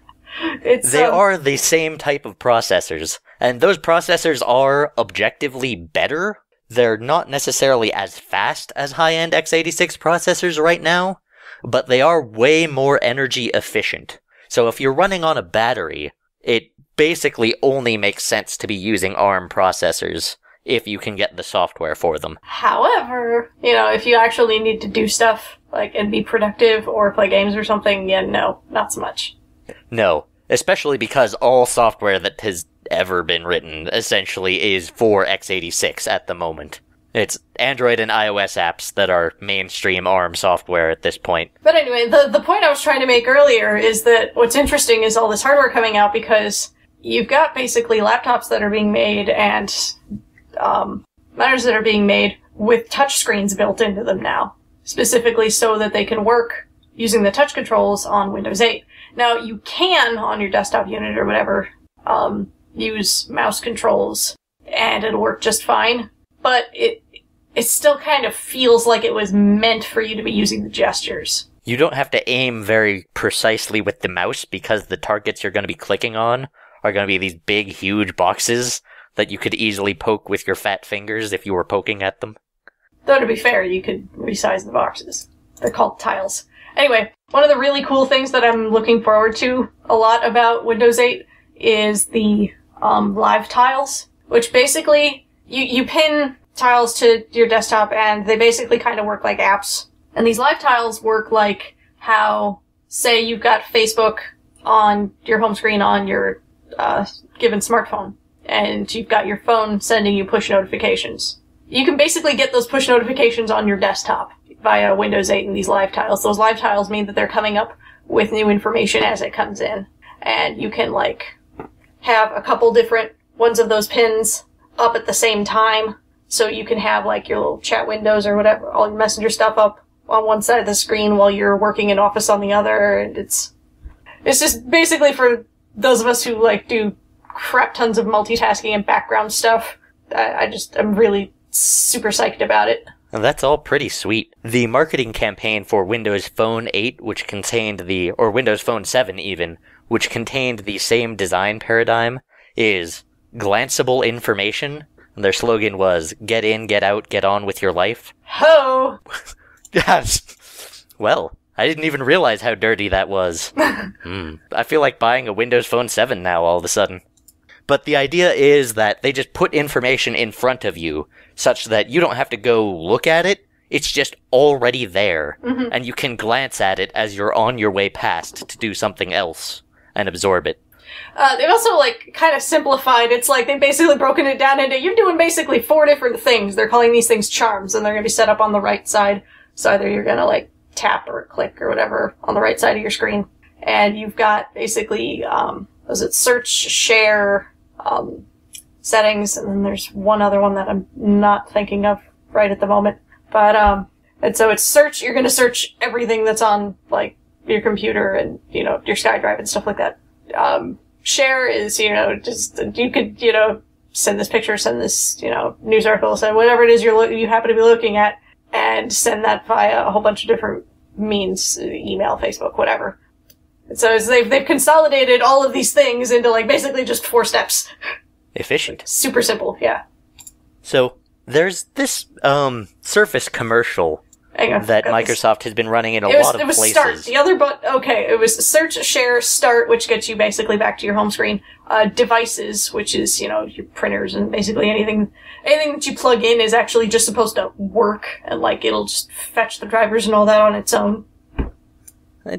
it's They um, are the same type of processors, and those processors are objectively better. They're not necessarily as fast as high end x86 processors right now, but they are way more energy efficient. So if you're running on a battery, it basically only makes sense to be using ARM processors if you can get the software for them. However, you know, if you actually need to do stuff like and be productive or play games or something, yeah, no, not so much. No, especially because all software that has ever been written essentially is for x86 at the moment. It's Android and iOS apps that are mainstream ARM software at this point. But anyway, the the point I was trying to make earlier is that what's interesting is all this hardware coming out because you've got basically laptops that are being made and um, monitors that are being made with touch screens built into them now, specifically so that they can work using the touch controls on Windows 8. Now you can on your desktop unit or whatever um, use mouse controls and it'll work just fine, but it it still kind of feels like it was meant for you to be using the gestures. You don't have to aim very precisely with the mouse because the targets you're going to be clicking on are going to be these big, huge boxes that you could easily poke with your fat fingers if you were poking at them. Though to be fair, you could resize the boxes. They're called tiles. Anyway, one of the really cool things that I'm looking forward to a lot about Windows 8 is the um, live tiles, which basically you, you pin tiles to your desktop and they basically kind of work like apps. And these live tiles work like how, say, you've got Facebook on your home screen on your uh, given smartphone, and you've got your phone sending you push notifications. You can basically get those push notifications on your desktop via Windows 8 and these live tiles. Those live tiles mean that they're coming up with new information as it comes in. And you can, like, have a couple different ones of those pins up at the same time. So you can have, like, your little chat windows or whatever, all your messenger stuff up on one side of the screen while you're working in Office on the other. And it's, it's just basically for those of us who, like, do crap tons of multitasking and background stuff. I, I just, I'm really super psyched about it. That's all pretty sweet. The marketing campaign for Windows Phone 8, which contained the, or Windows Phone 7 even, which contained the same design paradigm, is glanceable information. And their slogan was, get in, get out, get on with your life. Ho! Yes. Well, I didn't even realize how dirty that was. Hmm. I feel like buying a Windows Phone 7 now all of a sudden. But the idea is that they just put information in front of you such that you don't have to go look at it. It's just already there, and you can glance at it as you're on your way past to do something else and absorb it. Uh, they've also like kind of simplified. It's like they've basically broken it down into you're doing basically four different things. They're calling these things charms, and they're going to be set up on the right side. So either you're going to like tap or click or whatever on the right side of your screen, and you've got basically um, was it search, share, um, settings, and then there's one other one that I'm not thinking of right at the moment. But um, and so it's search. You're going to search everything that's on like your computer and you know your SkyDrive and stuff like that. Um, share is you know just you could you know send this picture, send this you know news article, send whatever it is you're lo- you happen to be looking at, and send that via a whole bunch of different means, email, Facebook, whatever. And so they've they've consolidated all of these things into like basically just four steps. Efficient. Super simple, yeah. So, there's this, um, Surface commercial that. Microsoft has been running in a it was, lot of it was places. start. The other but okay, it was search, share, start, which gets you basically back to your home screen. Uh, devices, which is you know your printers and basically anything anything that you plug in is actually just supposed to work and like it'll just fetch the drivers and all that on its own.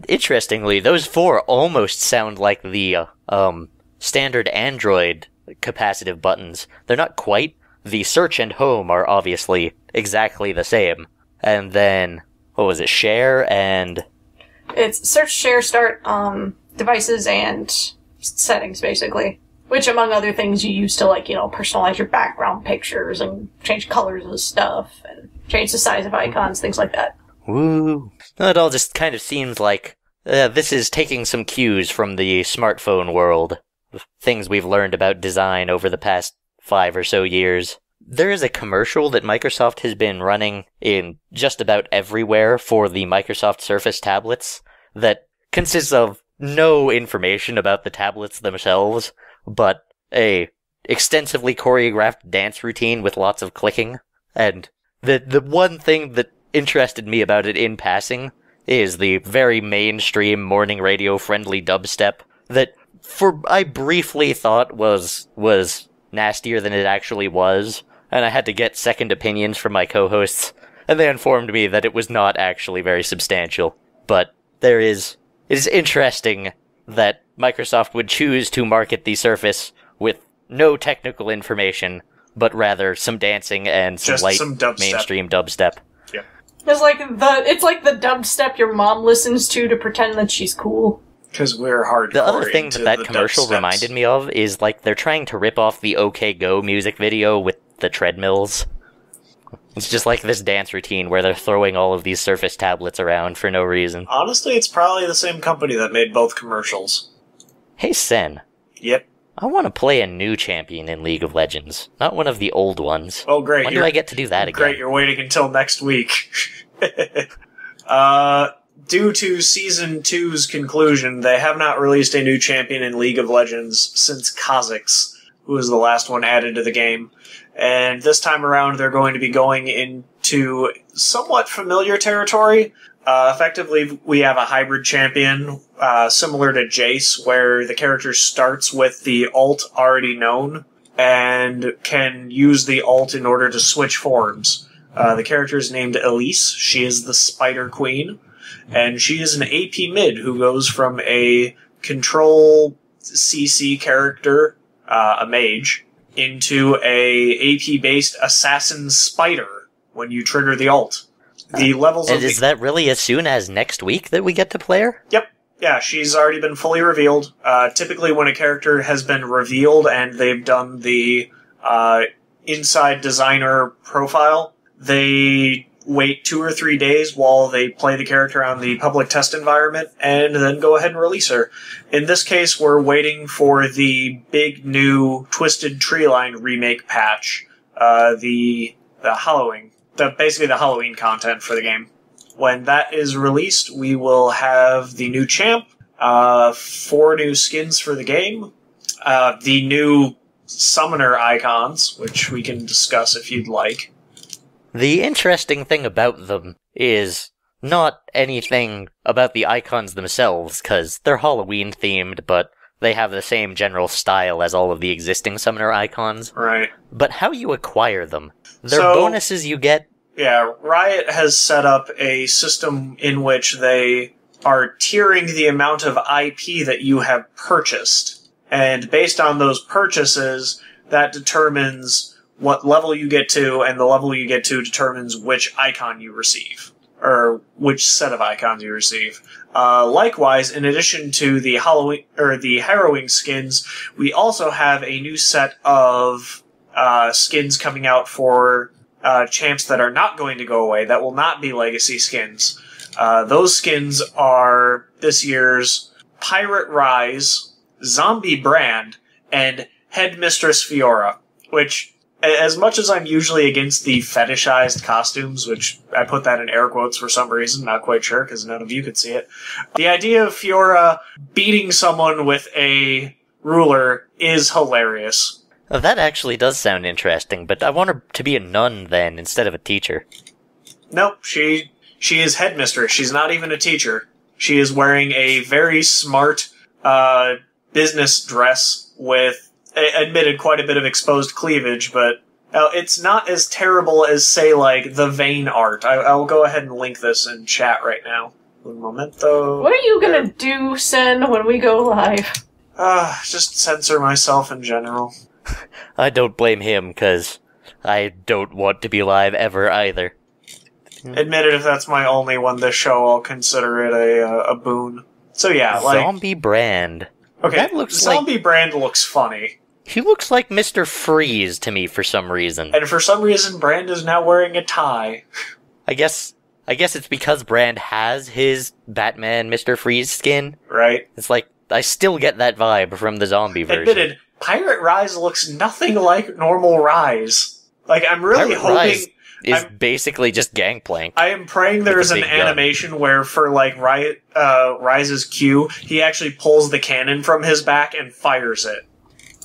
Interestingly, those four almost sound like the uh, um standard Android capacitive buttons. They're not quite. The search and home are obviously exactly the same. And then what was it? Share and It's search, share, start, um, devices and settings basically. Which, among other things, you use to like you know personalize your background pictures and change colors of stuff and change the size of icons, things like that. woo. It all just kind of seems like uh, this is taking some cues from the smartphone world. Things we've learned about design over the past five or so years. There is a commercial that Microsoft has been running in just about everywhere for the Microsoft Surface tablets that consists of no information about the tablets themselves, but a extensively choreographed dance routine with lots of clicking. And the the one thing that interested me about it in passing is the very mainstream morning radio friendly dubstep that for I briefly thought was was nastier than it actually was, and I had to get second opinions from my co-hosts, and they informed me that it was not actually very substantial. But there is it is interesting that Microsoft would choose to market the Surface with no technical information, but rather some dancing and some Just light some dubstep. mainstream dubstep. It's like the it's like the dubstep your mom listens to to pretend that she's cool. Because we're hard. The other thing that that commercial reminded me of is like they're trying to rip off the OK Go music video with the treadmills. It's just like this dance routine where they're throwing all of these Surface tablets around for no reason. Honestly, it's probably the same company that made both commercials. Hey Sen, Yep. I want to play a new champion in League of Legends, not one of the old ones. Oh, great. When do I get to do that again? Great, you're waiting until next week. uh, due to season two's conclusion, they have not released a new champion in League of Legends since Kha'Zix, who was the last one added to the game. And this time around, they're going to be going into somewhat familiar territory. Uh, effectively, we have a hybrid champion, uh, similar to Jace, where the character starts with the alt already known and can use the alt in order to switch forms. Uh, the character is named Elise. She is the Spider Queen, and she is an AP mid who goes from a control CC character, uh, a mage, into a AP based assassin spider when you trigger the alt. The levels And of is the- that really as soon as next week that we get to play her? Yep. Yeah, she's already been fully revealed. Uh, typically, when a character has been revealed and they've done the uh, inside designer profile, they wait two or three days while they play the character on the public test environment and then go ahead and release her. In this case, we're waiting for the big new Twisted Treeline remake patch, uh, the the Halloween, the basically the Halloween content for the game. When that is released, we will have the new champ, uh, four new skins for the game, uh, the new summoner icons, which we can discuss if you'd like. The interesting thing about them is not anything about the icons themselves, because they're Halloween themed, but they have the same general style as all of the existing summoner icons, Right. but how you acquire them. They're So- bonuses you get. Yeah, Riot has set up a system in which they are tiering the amount of IP that you have purchased. And based on those purchases, that determines what level you get to, and the level you get to determines which icon you receive. Or which set of icons you receive. Uh, likewise, in addition to the Halloween or the harrowing skins, we also have a new set of uh, skins coming out for uh, champs that are not going to go away, that will not be legacy skins. Uh, those skins are this year's Pirate Ryze, Zombie Brand, and Headmistress Fiora, which, as much as I'm usually against the fetishized costumes, which I put that in air quotes for some reason, not quite sure because none of you could see it, the idea of Fiora beating someone with a ruler is hilarious. Oh, that actually does sound interesting, but I want her to be a nun then instead of a teacher. Nope, she she is headmistress. She's not even a teacher. She is wearing a very smart uh, business dress with admitted quite a bit of exposed cleavage, but uh, it's not as terrible as say like the Vayne art. I, I'll go ahead and link this in chat right now. Un momento. What are you gonna do, Sen, when we go live? Uh, just censor myself in general. I don't blame him, because I don't want to be live ever either. Admitted, if that's my only one this show, I'll consider it a uh, a boon. So yeah, like Zombie Brand. okay, that looks like- zombie brand looks funny. He looks like Mr. Freeze to me for some reason. And for some reason, Brand is now wearing a tie. I guess I guess it's because Brand has his Batman Mr. Freeze skin. Right? It's like I still get that vibe from the zombie version. Admitted, Pirate Ryze looks nothing like normal Ryze. Like, I'm really Pirate hoping. Ryze is I'm- basically just Gangplank. I am praying there's an big gun. animation where, for like Riot, uh, Ryze's Q, he actually pulls the cannon from his back and fires it.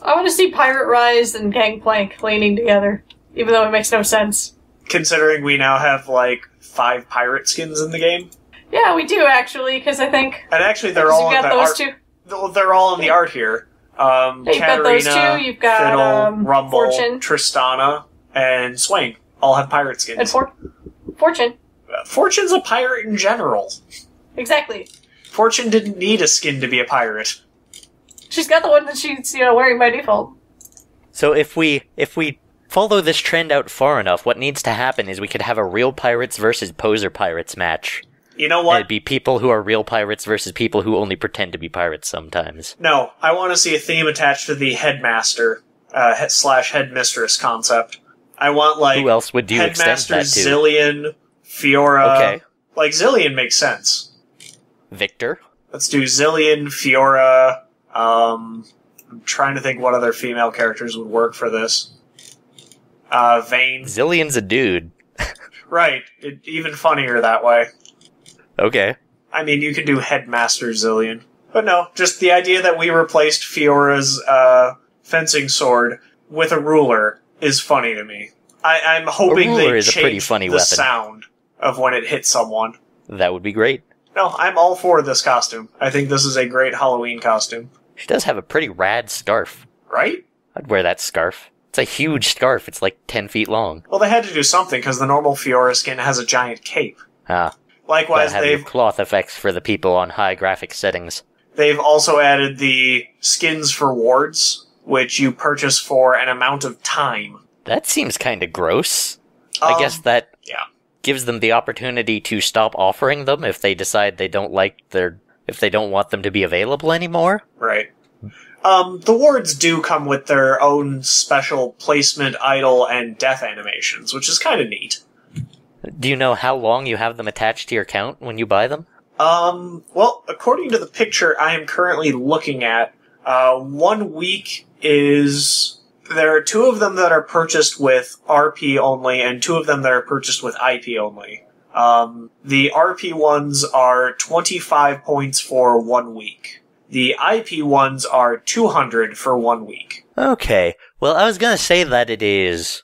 I want to see Pirate Ryze and Gangplank leaning together, even though it makes no sense. Considering we now have like five pirate skins in the game, Yeah, we do actually, because I think and actually they're all in got the those art. two. They're all in the art here. Um, Yeah, you've got those two, you've got, Fiddle, um, Rumble, Fortune. Tristana, and Swain all have pirate skins. And For- Fortune, Fortune's a pirate in general. exactly. Fortune didn't need a skin to be a pirate. She's got the one that she's you know wearing by default. So if we if we follow this trend out far enough, what needs to happen is we could have a real pirates versus poser pirates match. You know And what? It'd be people who are real pirates versus people who only pretend to be pirates sometimes. No, I want to see a theme attached to the headmaster uh, slash headmistress concept. I want like who else would you extend headmaster that to? Zilean, Fiora. Okay. Like Zilean makes sense. Viktor? Let's do Zilean, Fiora. Um, I'm trying to think what other female characters would work for this. Uh, Vayne. Zilean's a dude. Right. It, even funnier that way. Okay. I mean, you could do Headmaster Zilean. But no, just the idea that we replaced Fiora's uh, fencing sword with a ruler is funny to me. I, I'm hoping they is a change pretty funny the weapon. sound of when it hits someone. That would be great. No, I'm all for this costume. I think this is a great Halloween costume. She does have a pretty rad scarf. Right? I'd wear that scarf. It's a huge scarf. It's like 10 feet long. Well, they had to do something because the normal Fiora skin has a giant cape. Ah, Likewise, but have cloth effects for the people on high graphic settings. they've also added the skins for wards, which you purchase for an amount of time. That seems kind of gross. I Um, guess that yeah. gives them the opportunity to stop offering them if they decide they don't like their if they don't want them to be available anymore. Right. Um, the wards do come with their own special placement, idle, and death animations, which is kind of neat. Do you know how long you have them attached to your count when you buy them? Um, well, according to the picture I am currently looking at, uh, one week is there are two of them that are purchased with RP only, and two of them that are purchased with IP only. Um, the RP ones are 25 points for one week. The IP ones are 200 for one week. Okay. Well, I was gonna say that it is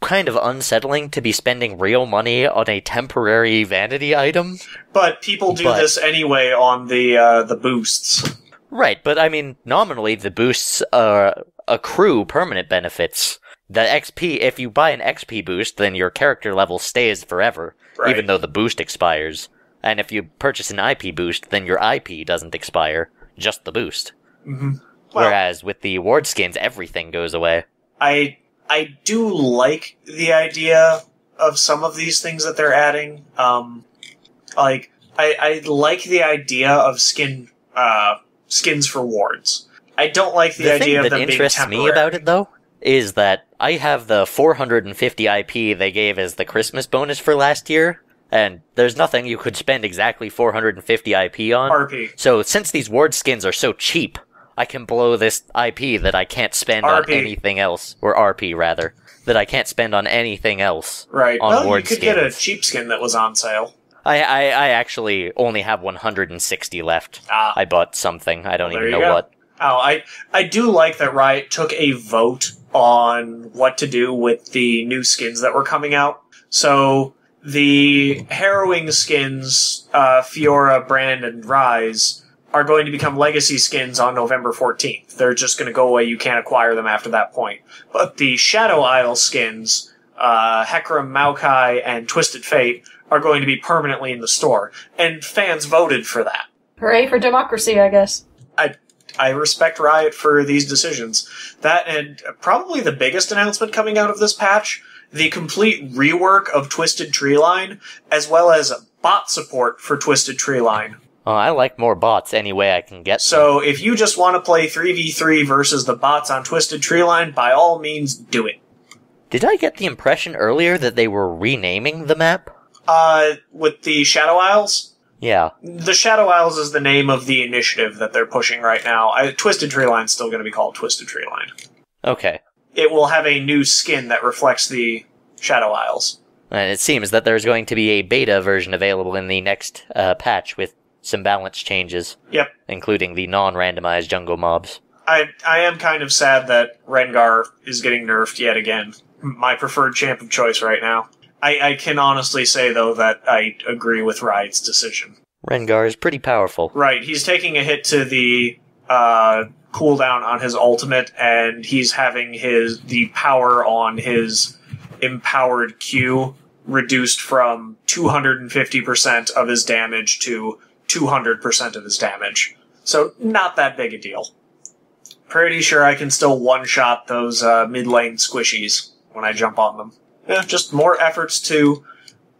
kind of unsettling to be spending real money on a temporary vanity item. But people do But- this anyway on the uh, the boosts. Right, but I mean, nominally, the boosts uh, accrue permanent benefits. The XP, if you buy an XP boost, then your character level stays forever, Right. even though the boost expires. And if you purchase an IP boost, then your IP doesn't expire, just the boost. Well, Whereas with the ward skins, everything goes away. I I do like the idea of some of these things that they're adding. Um, like I, I like the idea of skin uh, skins for wards. I don't like the, The, idea thing of that them interests being me temporary. about it, though, is that I have the 450 IP they gave as the Christmas bonus for last year, and there's nothing you could spend exactly 450 IP on. RP. So since these ward skins are so cheap, I can blow this IP that I can't spend on anything else, or RP rather, that I can't spend on anything else. Right. On well, you ward could get a cheap skin that was on sale. I, I, I actually only have 160 left. Ah. I bought something. I don't Well, even know go. what. Oh, I I do like that Riot took a vote on what to do with the new skins that were coming out. So the harrowing skins, uh, Fiora, Brand, and Ryze are going to become legacy skins on November 14th. They're just going to go away. You can't acquire them after that point. But the Shadow Isle skins, uh, Hecarim, Maokai, and Twisted Fate are going to be permanently in the store. And fans voted for that. Hooray for democracy, I guess. I I respect Riot for these decisions. That and probably the biggest announcement coming out of this patch, the complete rework of Twisted Treeline, as well as bot support for Twisted Treeline. Oh, I like more bots any way I can get. them. So if you just want to play 3v3 versus the bots on Twisted Treeline, by all means do it. Did I get the impression earlier that they were renaming the map? Uh, with the Shadow Isles, Yeah. the Shadow Isles is the name of the initiative that they're pushing right now. I, Twisted Treeline's still going to be called Twisted Treeline. Okay. It will have a new skin that reflects the Shadow Isles. And it seems that there's going to be a beta version available in the next uh, patch with some balance changes, Yep. including the non-randomized jungle mobs. I I am kind of sad that Rengar is getting nerfed yet again. My preferred champ of choice right now. I, I can honestly say though that I agree with Riot's decision. Rengar is pretty powerful. Right, he's taking a hit to the uh, cooldown on his ultimate, and he's having his the power on his empowered Q reduced from 250% of his damage to 200% of his damage. So not that big a deal. Pretty sure I can still one-shot those uh, mid lane squishies when I jump on them. Yeah, just more efforts to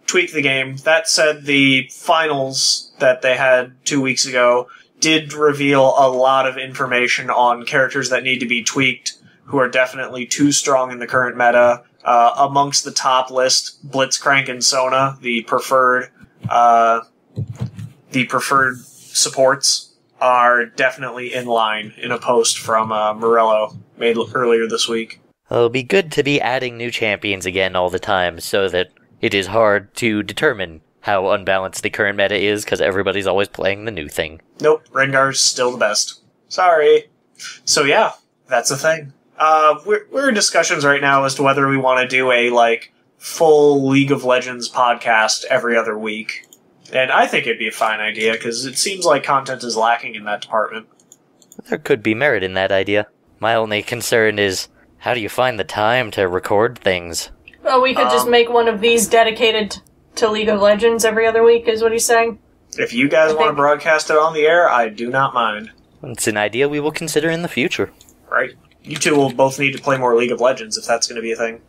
tweak the game. That said, the finals that they had two weeks ago did reveal a lot of information on characters that need to be tweaked, who are definitely too strong in the current meta. Uh, amongst the top list, Blitzcrank and Sona, the preferred, uh, the preferred supports, are definitely in line in a post from uh, Morello made earlier this week. It'll be good to be adding new champions again all the time, so that it is hard to determine how unbalanced the current meta is, because everybody's always playing the new thing. Nope, Rengar's still the best. Sorry. So yeah, that's a thing. Uh, we're, we're in discussions right now as to whether we want to do a like full League of Legends podcast every other week, and I think it'd be a fine idea because it seems like content is lacking in that department. There could be merit in that idea. My only concern is how do you find the time to record things? Well, we could just Um, make one of these dedicated to League of Legends every other week, is what he's saying. If you guys want to broadcast it on the air, I do not mind. It's an idea we will consider in the future. Right? You two will both need to play more League of Legends if that's going to be a thing.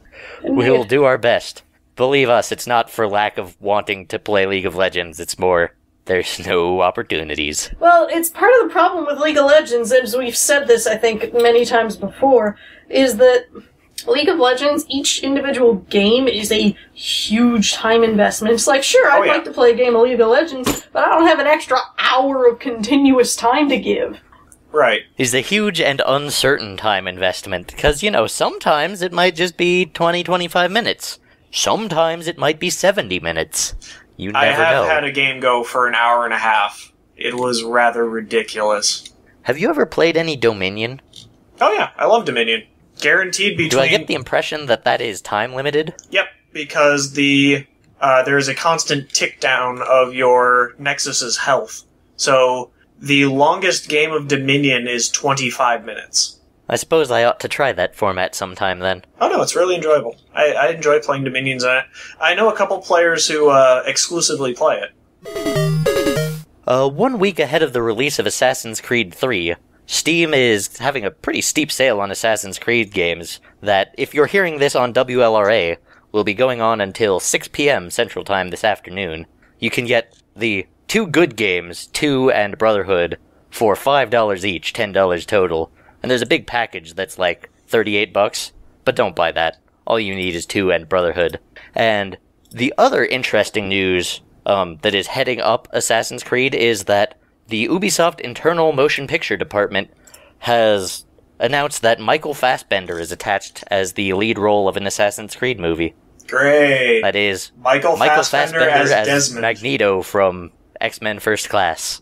We'll do our best. Believe us, it's not for lack of wanting to play League of Legends, it's more there's no opportunities. Well, it's part of the problem with League of Legends, as we've said this, I think, many times before, is that League of Legends, each individual game is a huge time investment. It's like, sure, oh, I'd Oh, yeah. like to play a game of League of Legends, but I don't have an extra hour of continuous time to give. Right. Is a huge and uncertain time investment, because, you know, sometimes it might just be 20 25 minutes. Sometimes it might be 70 minutes. You I have know. had a game go for an hour and a half. It was rather ridiculous. Have you ever played any Dominion? Oh yeah, I love Dominion. Guaranteed between. Do I get the impression that that is time limited? Yep, because the uh, there is a constant tick down of your Nexus's health. So the longest game of Dominion is 25 minutes. I suppose I ought to try that format sometime then. Oh no, it's really enjoyable. I, I enjoy playing Dominions. I, I know a couple players who uh, exclusively play it. Uh, one week ahead of the release of Assassin's Creed 3, Steam is having a pretty steep sale on Assassin's Creed games that, if you're hearing this on WLRA, will be going on until 6 p.m. Central Time this afternoon. You can get the two good games, 2 and Brotherhood, for $5 each, $10 total. And there's a big package that's like 38 bucks, but don't buy that. All you need is 2 and Brotherhood. And the other interesting news um, that is heading up Assassin's Creed is that the Ubisoft internal motion picture department has announced that Michael Fassbender is attached as the lead role of an Assassin's Creed movie. Great. That is Michael, Michael Fassbender, Fassbender as, Desmond. Magneto from X Men First Class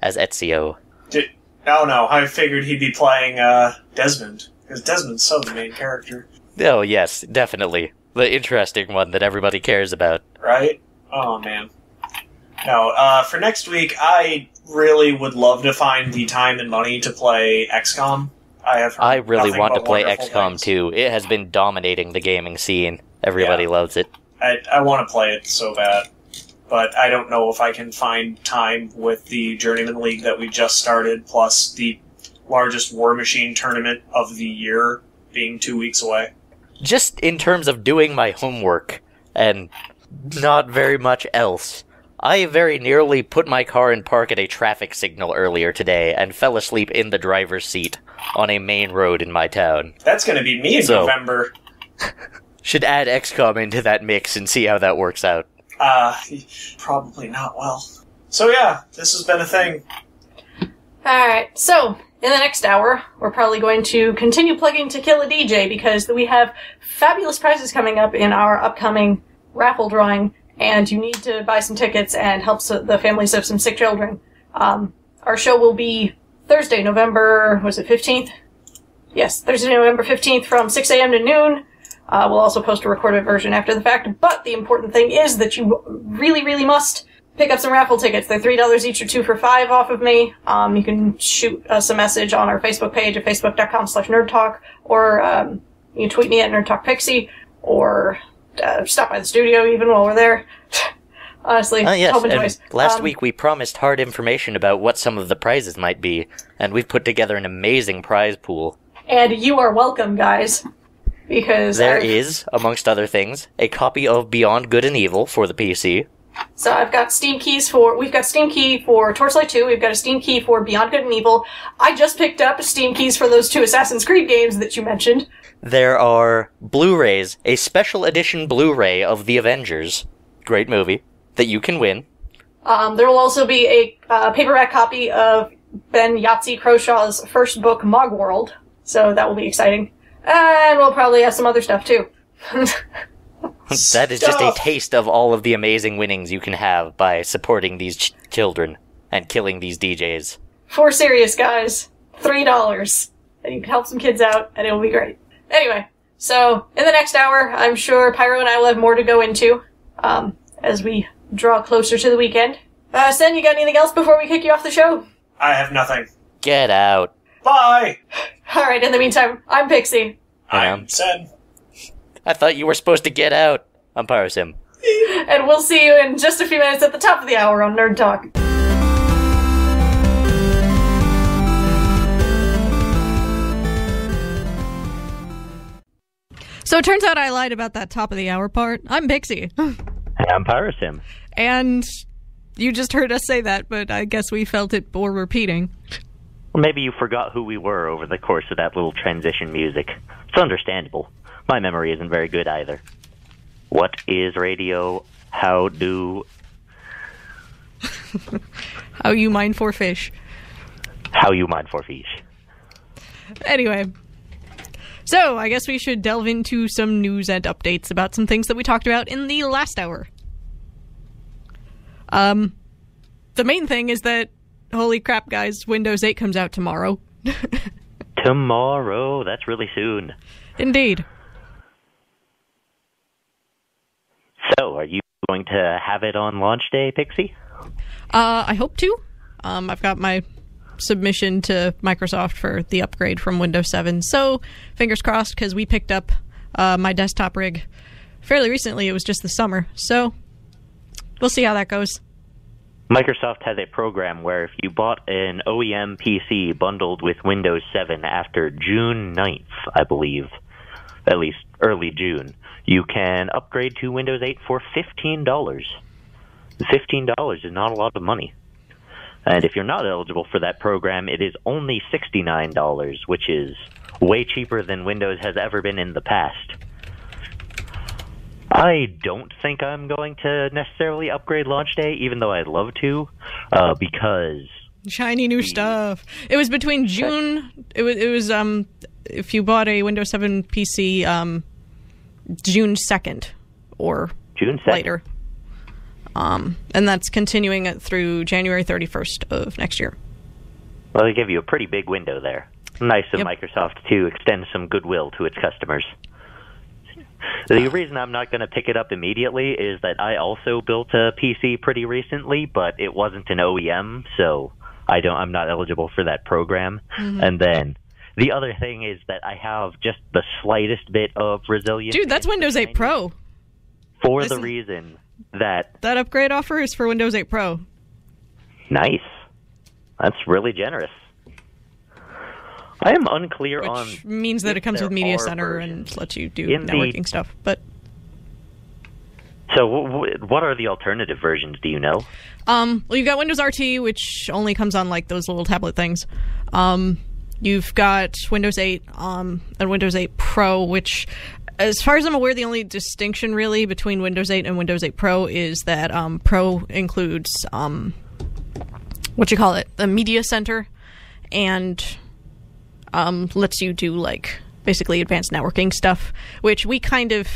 as Ezio. Di- oh no, I figured he'd be playing uh, Desmond because Desmond's so the main character, Oh yes, definitely the interesting one that everybody cares about. right? Oh man. No, uh, for next week, I really would love to find the time and money to play XCOM. I have. heard I really want to play XCOM things. too. It has been dominating the gaming scene. Everybody Yeah. loves it. I, I want to play it so bad, but I don't know if I can find time with the Journeyman League that we just started, plus the largest War Machine tournament of the year being two weeks away. just in terms of doing my homework and not very much else. I very nearly put my car in park at a traffic signal earlier today and fell asleep in the driver's seat on a main road in my town. That's going to be me in So- November. Should add XCOM into that mix and see how that works out. Uh, probably not well. So yeah, this has been a thing. Alright, so in the next hour, we're probably going to continue plugging To Kill a DJ because we have fabulous prizes coming up in our upcoming raffle drawing, and you need to buy some tickets and help so- the families of some sick children. Um, our show will be Thursday, November, was it 15th? Yes, Thursday, November 15th from 6 a.m. to noon. Uh, we'll also post a recorded version after the fact, but the important thing is that you really, really must pick up some raffle tickets. They're three dollars each or two for five off of me. Um, you can shoot us a message on our Facebook page at facebook.com slash nerdtalk, or um, you can tweet me at nerdtalkpixie, or uh, stop by the studio even while we're there. Honestly, Ah, yes, a whole bunch of and ways. last Um, week we promised hard information about what some of the prizes might be, and we've put together an amazing prize pool. and you are welcome, guys, because There I've- is, amongst other things, a copy of Beyond Good and Evil for the PC. So I've got Steam keys for we've got Steam key for Torchlight 2, we've got a Steam key for Beyond Good and Evil. I just picked up Steam keys for those two Assassin's Creed games that you mentioned. There are Blu-rays, a special edition Blu-ray of The Avengers, great movie, that you can win. Um, there will also be a uh, paperback copy of Ben Yahtzee Croshaw's first book, Mogworld. So that will be exciting. And we'll probably have some other stuff too. That is just a taste of all of the amazing winnings you can have by supporting these ch- children and killing these DJs. For serious guys, three dollars, and you can help some kids out, and it will be great. Anyway, so in the next hour, I'm sure Pyro and I will have more to go into um, as we draw closer to the weekend. Uh, Sen, you got anything else before we kick you off the show? I have nothing. Get out. Bye. All right. In the meantime, I'm Pixie, Um, I'm said. I thought you were supposed to get out. I'm Pyrosim. and we'll see you in just a few minutes at the top of the hour on Nerd Talk. So it turns out I lied about that top of the hour part. I'm Pixie. And I'm Pyrosim. And you just heard us say that, but I guess we felt it bore repeating. Maybe you forgot who we were over the course of that little transition music. It's understandable. My memory isn't very good either. What is radio? How do How you mine for fish. how you mine for fish? Anyway. So, I guess we should delve into some news and updates about some things that we talked about in the last hour. Um, the main thing is that, holy crap, guys, Windows 8 comes out tomorrow. Tomorrow. That's really soon. Indeed. So, are you going to have it on launch day, Pixie? Uh, I hope to. Um, I've got my submission to Microsoft for the upgrade from Windows 7. So, fingers crossed, because we picked up uh, my desktop rig fairly recently. It was just the summer. So, we'll see how that goes. Microsoft has a program where if you bought an OEM PC bundled with Windows 7 after June 9th, I believe, at least early June, you can upgrade to Windows 8 for $15. $15 is not a lot of money. And if you're not eligible for that program, it is only $69, which is way cheaper than Windows has ever been in the past. I don't think I'm going to necessarily upgrade launch day, even though I'd love to, uh, because Shiny new stuff. It was between June. It was. It was. Um, if you bought a Windows 7 PC, um, June 2nd or June 2nd. later. Um, and that's continuing it through January 31st of next year. Well, they give you a pretty big window there. Nice of Yep. Microsoft to extend some goodwill to its customers. The reason I'm not going to pick it up immediately is that I also built a PC pretty recently, but it wasn't an OEM, so I don't. I'm not eligible for that program. Mm-hmm. And then the other thing is that I have just the slightest bit of resilience. Dude, that's Windows 8 Pro. for the reason that That upgrade offer is for Windows 8 Pro. nice. That's really generous. I am unclear on Which means that it comes with Media Center and lets you do in the- networking stuff. But So, w- w- what are the alternative versions? Do you know? Um, well, you've got Windows RT, which only comes on like those little tablet things. Um, you've got Windows 8 um, and Windows 8 Pro, which, as far as I'm aware, the only distinction really between Windows 8 and Windows 8 Pro is that um, Pro includes um, what you call it, the Media Center, and um, lets you do like basically advanced networking stuff, which we kind of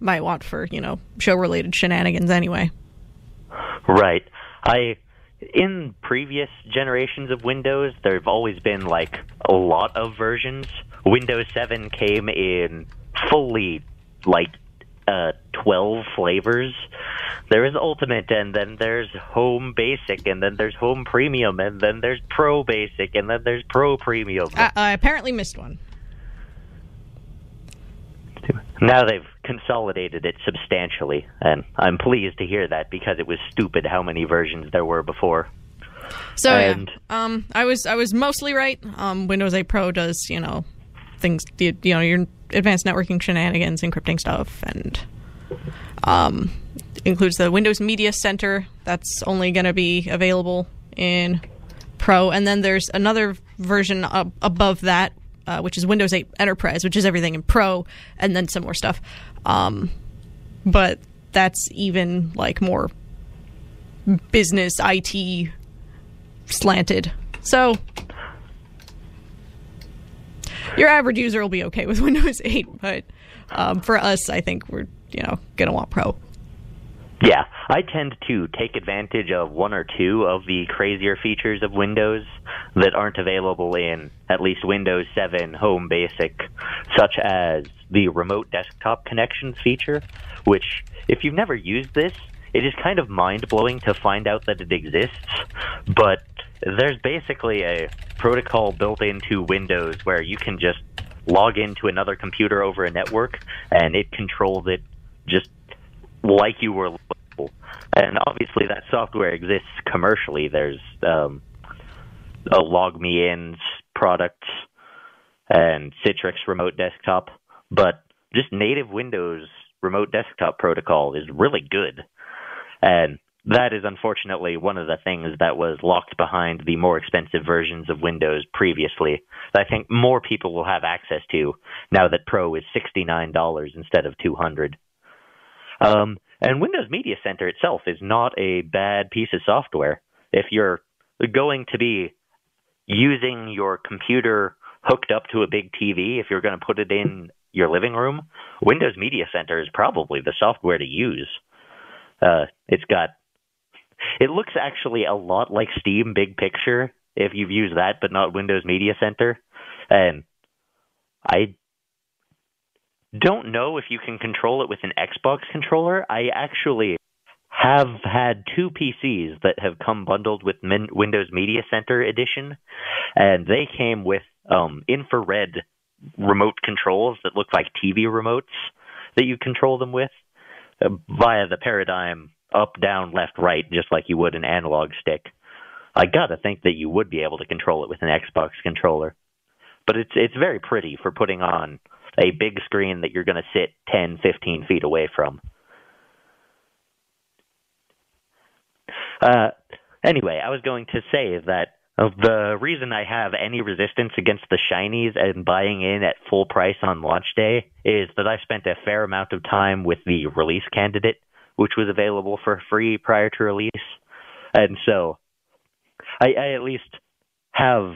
might want for you know show related shenanigans anyway. Right. I in previous generations of Windows, there've always been like a lot of versions. Windows 7 came in fully like uh 12 flavors. There is Ultimate and then there's Home Basic and then there's Home Premium and then there's Pro Basic and then there's Pro Premium. I, I apparently missed one. Now they've consolidated it substantially, and I'm pleased to hear that because it was stupid how many versions there were before. So And- yeah, um, I was I was mostly right. Um, Windows 8 Pro does you know things you, you know your advanced networking shenanigans, encrypting stuff, and um, includes the Windows Media Center. That's only going to be available in Pro, and then there's another version ab- above that, uh, which is Windows 8 Enterprise, which is everything in Pro, and then some more stuff. Um, but that's even like more business IT slanted. So your average user will be okay with Windows 8, but um, for us, I think we're you know gonna want Pro. Yeah, I tend to take advantage of one or two of the crazier features of Windows that aren't available in at least Windows 7 Home Basic, such as the remote desktop connections feature, which, if you've never used this, it is kind of mind blowing to find out that it exists, but there's basically a protocol built into Windows where you can just log into another computer over a network and it controls it just like you were local. And obviously, that software exists commercially. There's um, a LogMeIn product and Citrix Remote Desktop, but just native Windows Remote Desktop protocol is really good. And that is unfortunately one of the things that was locked behind the more expensive versions of Windows previously. That I think more people will have access to now that Pro is $69 instead of 200 um, and Windows Media Center itself is not a bad piece of software. If you're going to be using your computer hooked up to a big TV, if you're going to put it in your living room, Windows Media Center is probably the software to use. Uh, it's got, it looks actually a lot like Steam Big Picture if you've used that, but not Windows Media Center. and I don't know if you can control it with an Xbox controller. I actually have had two PCs that have come bundled with Min- Windows Media Center Edition, and they came with um, infrared remote controls that look like TV remotes that you control them with uh, via the paradigm up, down, left, right, just like you would an analog stick. I gotta think that you would be able to control it with an Xbox controller, but it's it's very pretty for putting on a big screen that you're going to sit 10, 15 feet away from. Uh, anyway, I was going to say that the reason I have any resistance against the shinies and buying in at full price on launch day is that I spent a fair amount of time with the release candidate, which was available for free prior to release. And so I, I at least have,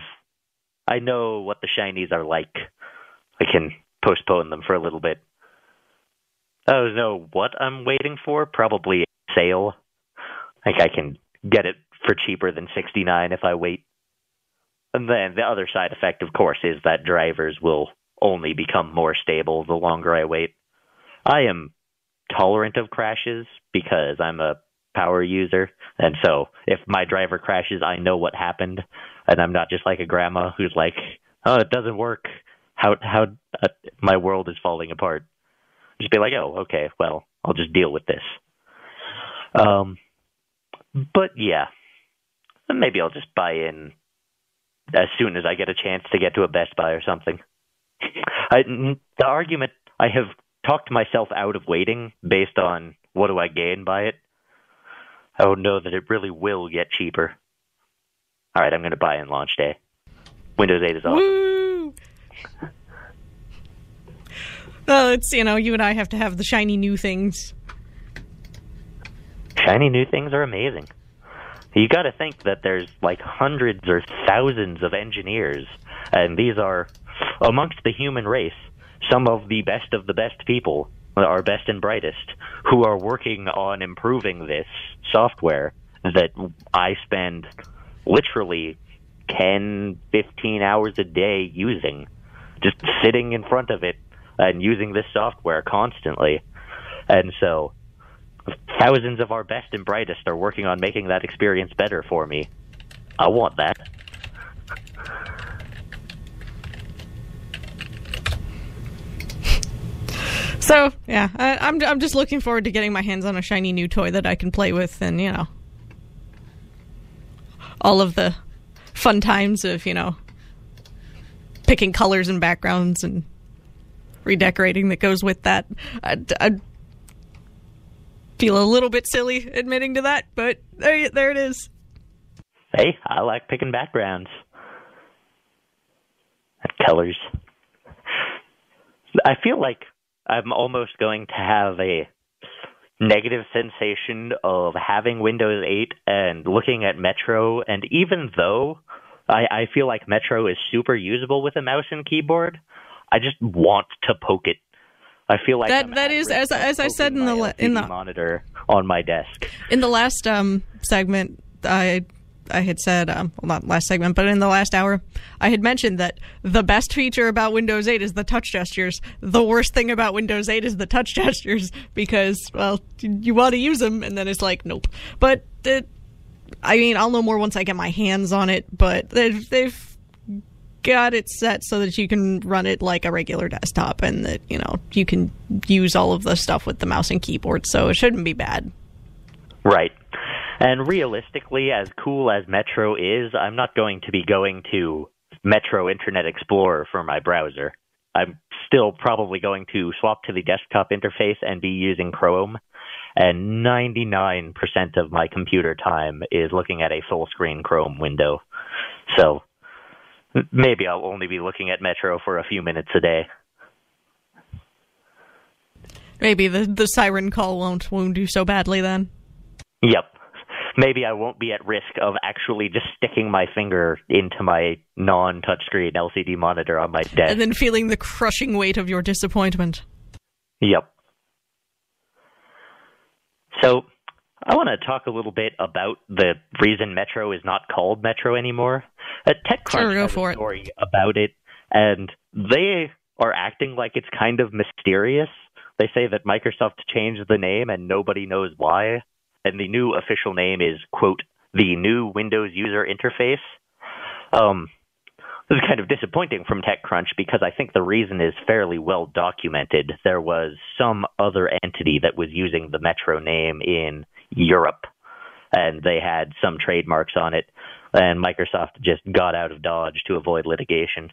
I know what the shinies are like. I can postpone them for a little bit. Oh don't what I'm waiting for. Probably a sale. Like I can get it for cheaper than 69 if I wait. And then the other side effect, of course, is that drivers will only become more stable the longer I wait. I am tolerant of crashes because I'm a power user, and so if my driver crashes, I know what happened, and I'm not just like a grandma who's like, "Oh, it doesn't work." How how uh, my world is falling apart. Just be like, oh, okay, well, I'll just deal with this. Um, but yeah, maybe I'll just buy in as soon as I get a chance to get to a Best Buy or something. I, the argument I have talked myself out of waiting based on what do I gain by it. I would know that it really will get cheaper. All right, I'm going to buy in launch day. Windows 8 is awesome. Well, it's you know, you and I have to have the shiny new things. Shiny new things are amazing. You got to think that there's like hundreds or thousands of engineers, and these are amongst the human race some of the best of the best people, our best and brightest, who are working on improving this software that I spend literally 10, 15 hours a day using just sitting in front of it and using this software constantly. And so thousands of our best and brightest are working on making that experience better for me. I want that. So yeah, I, I'm I'm just looking forward to getting my hands on a shiny new toy that I can play with, and you know, all of the fun times of you know picking colors and backgrounds and redecorating that goes with that. I, I feel a little bit silly admitting to that, but there, there it is. Hey, I like picking backgrounds and colors. I feel like I'm almost going to have a negative sensation of having Windows 8 and looking at Metro, and even though I, I feel like Metro is super usable with a mouse and keyboard. I just want to poke it. I feel like that. That is as as I said in the in the monitor on my desk. In the last um segment, I I had said, um, well, not last segment, but in the last hour, I had mentioned that the best feature about Windows 8 is the touch gestures. The worst thing about Windows 8 is the touch gestures because, well, you want to use them, and then it's like, nope. But it, I mean, I'll know more once I get my hands on it, but they've, they've got it set so that you can run it like a regular desktop and that, you know, you can use all of the stuff with the mouse and keyboard, so it shouldn't be bad. Right. And realistically, as cool as Metro is, I'm not going to be going to Metro Internet Explorer for my browser. I'm still probably going to swap to the desktop interface and be using Chrome and 99% of my computer time is looking at a full screen Chrome window. So maybe I'll only be looking at Metro for a few minutes a day. Maybe the the siren call won't wound you so badly then. Yep. Maybe I won't be at risk of actually just sticking my finger into my non-touchscreen LCD monitor on my desk. And then feeling the crushing weight of your disappointment. Yep. So I want to talk a little bit about the reason Metro is not called Metro anymore. Uh, TechCrunch sure, has a story it. about it, and they are acting like it's kind of mysterious. They say that Microsoft changed the name and nobody knows why, and the new official name is quote the new Windows user interface. Um, this is kind of disappointing from TechCrunch because I think the reason is fairly well documented. There was some other entity that was using the Metro name in Europe, and they had some trademarks on it, and Microsoft just got out of Dodge to avoid litigation.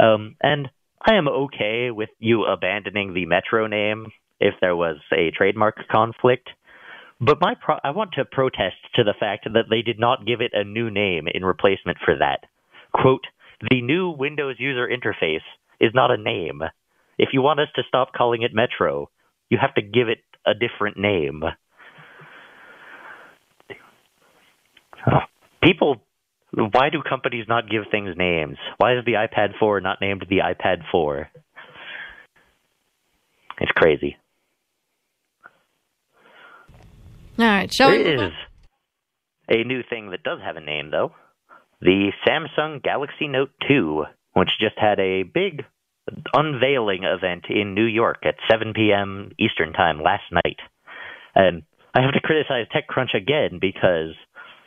Um, and I am okay with you abandoning the Metro name if there was a trademark conflict. But my pro- I want to protest to the fact that they did not give it a new name in replacement for that. Quote, the new Windows user interface is not a name. If you want us to stop calling it Metro, you have to give it a different name. People, why do companies not give things names? Why is the iPad 4 not named the iPad 4? It's crazy. All right, shall we? There is a new thing that does have a name, though. The Samsung Galaxy Note 2, which just had a big unveiling event in New York at 7 p.m. Eastern Time last night. And I have to criticize TechCrunch again because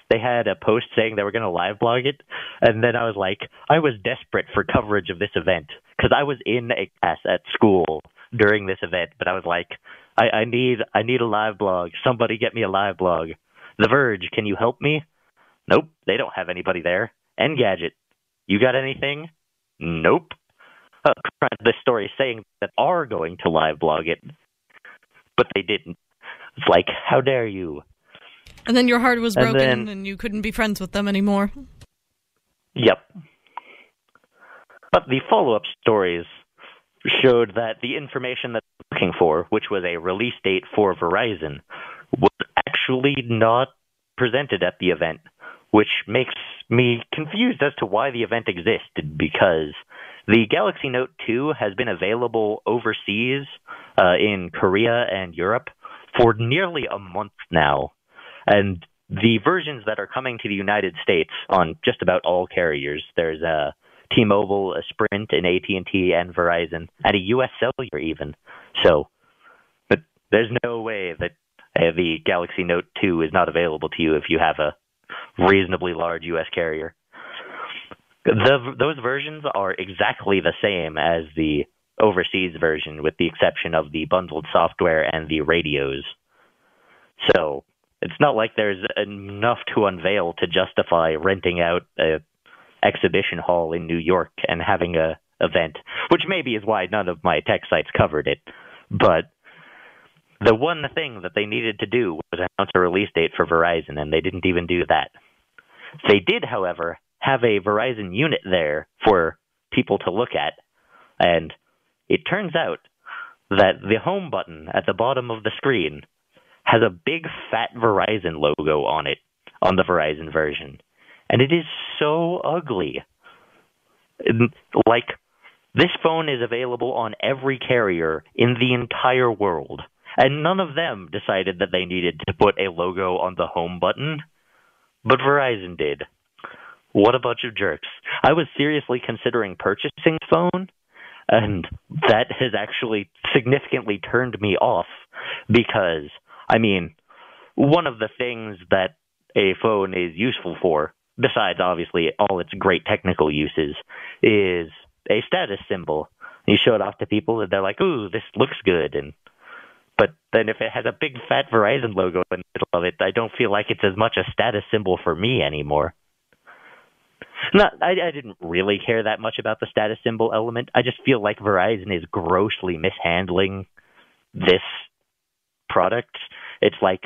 they had a post saying they were going to live blog it, and then I was like, I was desperate for coverage of this event because I was in a class at school during this event, but I was like, I, I need I need a live blog. Somebody get me a live blog. The Verge, can you help me? Nope, they don't have anybody there. Engadget, you got anything? Nope. Uh, this story is saying that are going to live blog it, but they didn't. It's like, how dare you? And then your heart was And broken then- and you couldn't be friends with them anymore. Yep. But the follow up stories showed that the information that they were looking for, which was a release date for Verizon, was actually not presented at the event, which makes me confused as to why the event existed because the Galaxy Note 2 has been available overseas uh, in Korea and Europe for nearly a month now. And the versions that are coming to the United States on just about all carriers, there's a T-Mobile, a Sprint, an AT&T, and Verizon, and a U.S. Cellular even. So, but there's no way that uh, the Galaxy Note 2 is not available to you if you have a reasonably large U.S. carrier. The, those versions are exactly the same as the overseas version, with the exception of the bundled software and the radios. So it's not like there's enough to unveil to justify renting out a exhibition hall in New York and having a event, which maybe is why none of my tech sites covered it. But the one thing that they needed to do was announce a release date for Verizon, and they didn't even do that. They did, however, have a Verizon unit there for people to look at, and it turns out that the home button at the bottom of the screen has a big fat Verizon logo on it on the Verizon version. And it is so ugly. Like, this phone is available on every carrier in the entire world. And none of them decided that they needed to put a logo on the home button. But Verizon did. What a bunch of jerks. I was seriously considering purchasing the phone, and that has actually significantly turned me off because, I mean, one of the things that a phone is useful for, besides obviously all its great technical uses, is a status symbol. You show it off to people, and they're like, "Ooh, this looks good," and but then if it has a big fat Verizon logo in the middle of it, I don't feel like it's as much a status symbol for me anymore. Not, I, I didn't really care that much about the status symbol element. I just feel like Verizon is grossly mishandling this product. It's like,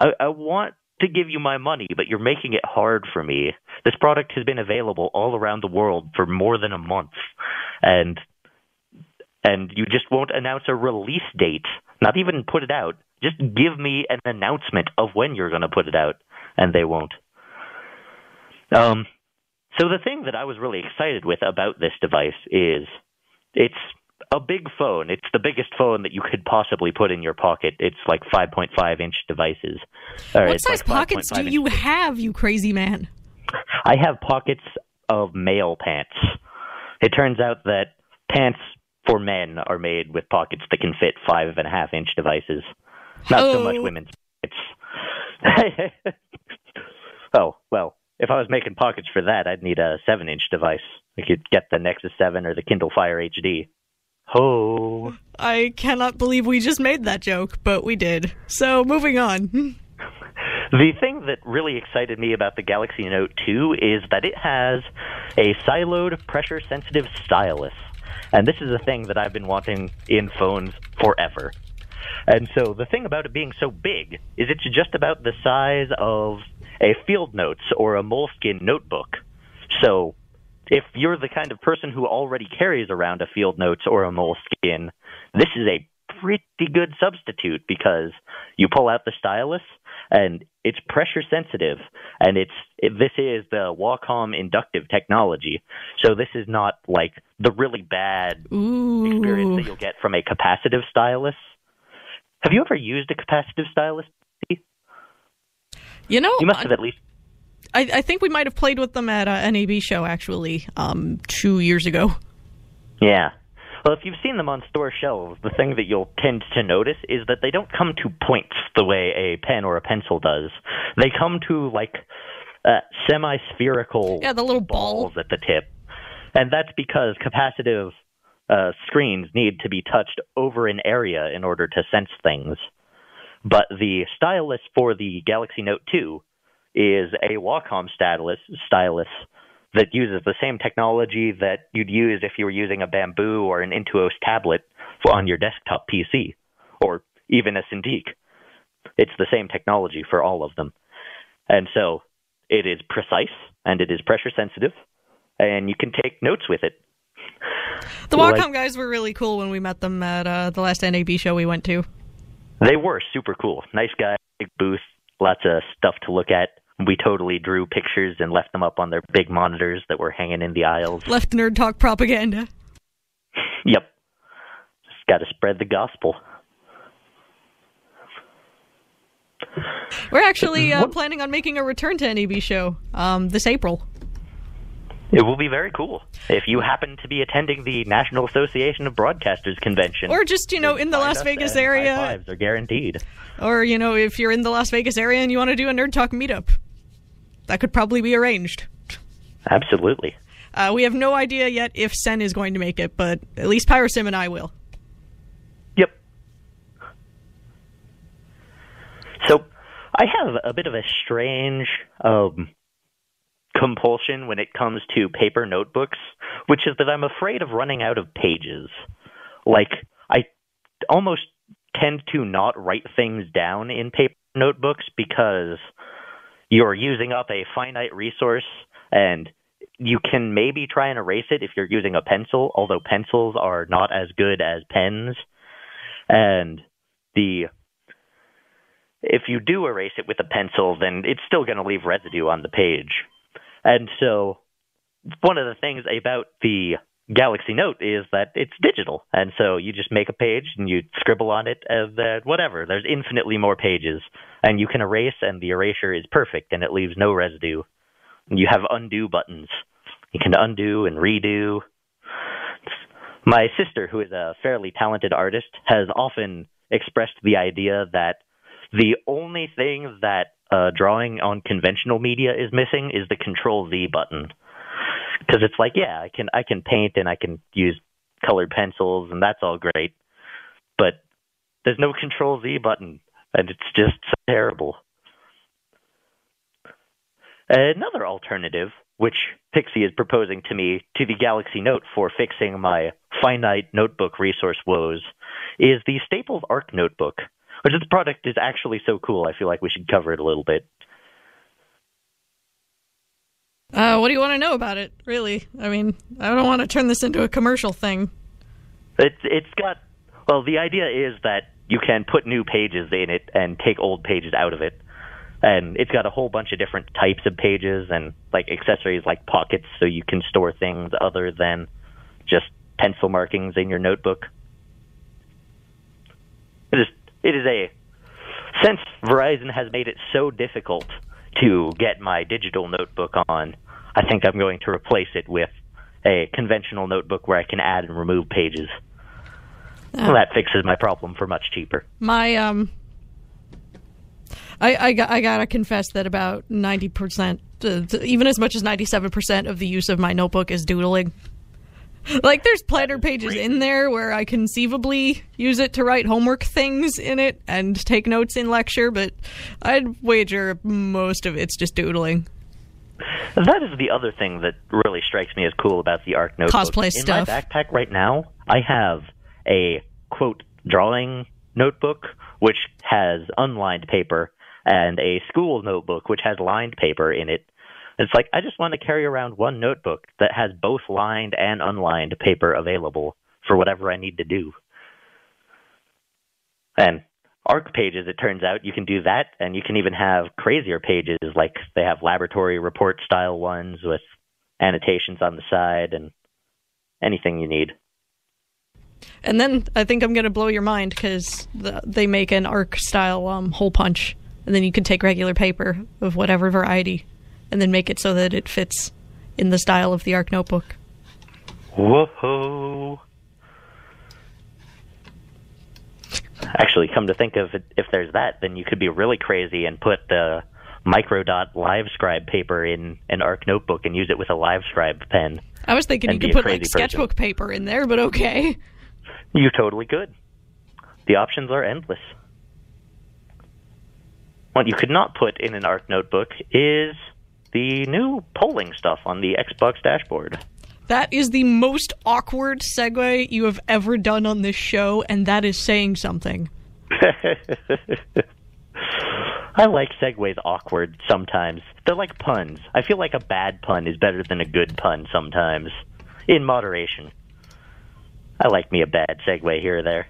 I, I want to give you my money, but you're making it hard for me. This product has been available all around the world for more than a month, and and you just won't announce a release date, not even put it out. Just give me an announcement of when you're going to put it out, and they won't. Um, so the thing that I was really excited with about this device is it's a big phone. It's the biggest phone that you could possibly put in your pocket. It's like 5.5 inch devices. Or what size like pockets 5.5 do you have, you crazy man? I have pockets of male pants. It turns out that pants for men are made with pockets that can fit five and a half inch devices. Not so much Oh. women's pockets. oh, well, if I was making pockets for that, I'd need a seven inch device. I could get the Nexus 7 or the Kindle Fire HD. Ho! I cannot believe we just made that joke, but we did. So moving on. The thing that really excited me about the Galaxy Note 2 is that it has a siloed pressure sensitive stylus. And this is a thing that I've been wanting in phones forever. And so the thing about it being so big is it's just about the size of a Field Notes or a Moleskine notebook. So if you're the kind of person who already carries around a Field Notes or a Moleskine, this is a pretty good substitute because you pull out the stylus and it's pressure sensitive and it's it, this is the Wacom inductive technology. So this is not like the really bad experience that you'll get from a capacitive stylus. Have you ever used a capacitive stylus? You know, You must have at least. I, I think we might have played with them at a NAB show actually, um, two years ago. Yeah. Well, if you've seen them on store shelves, the thing that you'll tend to notice is that they don't come to points the way a pen or a pencil does. They come to like uh, semi-spherical Yeah, the little ball. balls at the tip, and that's because capacitive uh, screens need to be touched over an area in order to sense things. But the stylus for the Galaxy Note 2 is a Wacom stylus, stylus that uses the same technology that you'd use if you were using a Bamboo or an Intuos tablet on your desktop PC, or even a Cintiq. It's the same technology for all of them. And so it is precise and it is pressure sensitive, and you can take notes with it. The Like- Wacom guys were really cool when we met them at uh, the last NAB show we went to. They were super cool. Nice guy, big booth, lots of stuff to look at. We totally drew pictures and left them up on their big monitors that were hanging in the aisles. Left nerd talk propaganda. Yep. Just got to spread the gospel. We're actually uh, planning on making a return to NAB show um, this April. It will be very cool. If you happen to be attending the National Association of Broadcasters convention, Or just, you know, in the Las Vegas high area. fives are guaranteed. Or, you know, if you're in the Las Vegas area and you want to do a nerd talk meetup. That could probably be arranged. Absolutely. Uh, we have no idea yet if Sen is going to make it, but at least Pyrosim and I will. Yep. So, I have a bit of a strange um, compulsion when it comes to paper notebooks, which is that I'm afraid of running out of pages. Like, I almost tend to not write things down in paper notebooks because you're using up a finite resource and you can maybe try and erase it if you're using a pencil, although pencils are not as good as pens. And the if you do erase it with a pencil, then it's still going to leave residue on the page. And so one of the things about the Galaxy Note is that it's digital. And so you just make a page and you scribble on it and then whatever. There's infinitely more pages. And you can erase and the erasure is perfect and it leaves no residue. And you have undo buttons. You can undo and redo. My sister, who is a fairly talented artist, has often expressed the idea that the only thing that uh, drawing on conventional media is missing is the Control Z button. Because it's like, yeah, I can I can paint and I can use colored pencils and that's all great, but there's no Control Z button and it's just terrible. Another alternative, which Pixie is proposing to me to the Galaxy Note for fixing my finite notebook resource woes, is the Staples Arc Notebook, which this product is actually so cool. I feel like we should cover it a little bit. Uh, what do you want to know about it, really? I mean, I don't want to turn this into a commercial thing. It's it's got well, the idea is that you can put new pages in it and take old pages out of it. And it's got a whole bunch of different types of pages and like accessories like pockets so you can store things other than just pencil markings in your notebook. It is it is a since Verizon has made it so difficult to get my digital notebook on, I think I'm going to replace it with a conventional notebook where I can add and remove pages. Well, that fixes my problem for much cheaper. My um, I I, got, I gotta confess that about ninety percent, uh, even as much as ninety seven percent of the use of my notebook is doodling. Like there's planner pages in there where I conceivably use it to write homework things in it and take notes in lecture, but I'd wager most of it's just doodling. That is the other thing that really strikes me as cool about the Arc notebook. Cosplay in stuff. my backpack right now, I have a quote drawing notebook which has unlined paper and a school notebook which has lined paper in it. It's like I just want to carry around one notebook that has both lined and unlined paper available for whatever I need to do. And ARC pages, it turns out you can do that, and you can even have crazier pages like they have laboratory report style ones with annotations on the side and anything you need. And then I think I'm gonna blow your mind because the, they make an arc style um, hole punch, and then you can take regular paper of whatever variety, and then make it so that it fits in the style of the arc notebook. Whoa! Actually, come to think of it, if there's that, then you could be really crazy and put the microdot LiveScribe paper in an ARC notebook and use it with a LiveScribe pen. I was thinking you could put like crazy person. sketchbook paper in there, but okay. You totally could. The options are endless. What you could not put in an ARC notebook is the new polling stuff on the Xbox dashboard. That is the most awkward segue you have ever done on this show, and that is saying something. I like segues awkward sometimes. They're like puns. I feel like a bad pun is better than a good pun sometimes. In moderation. I like me a bad segue here or there.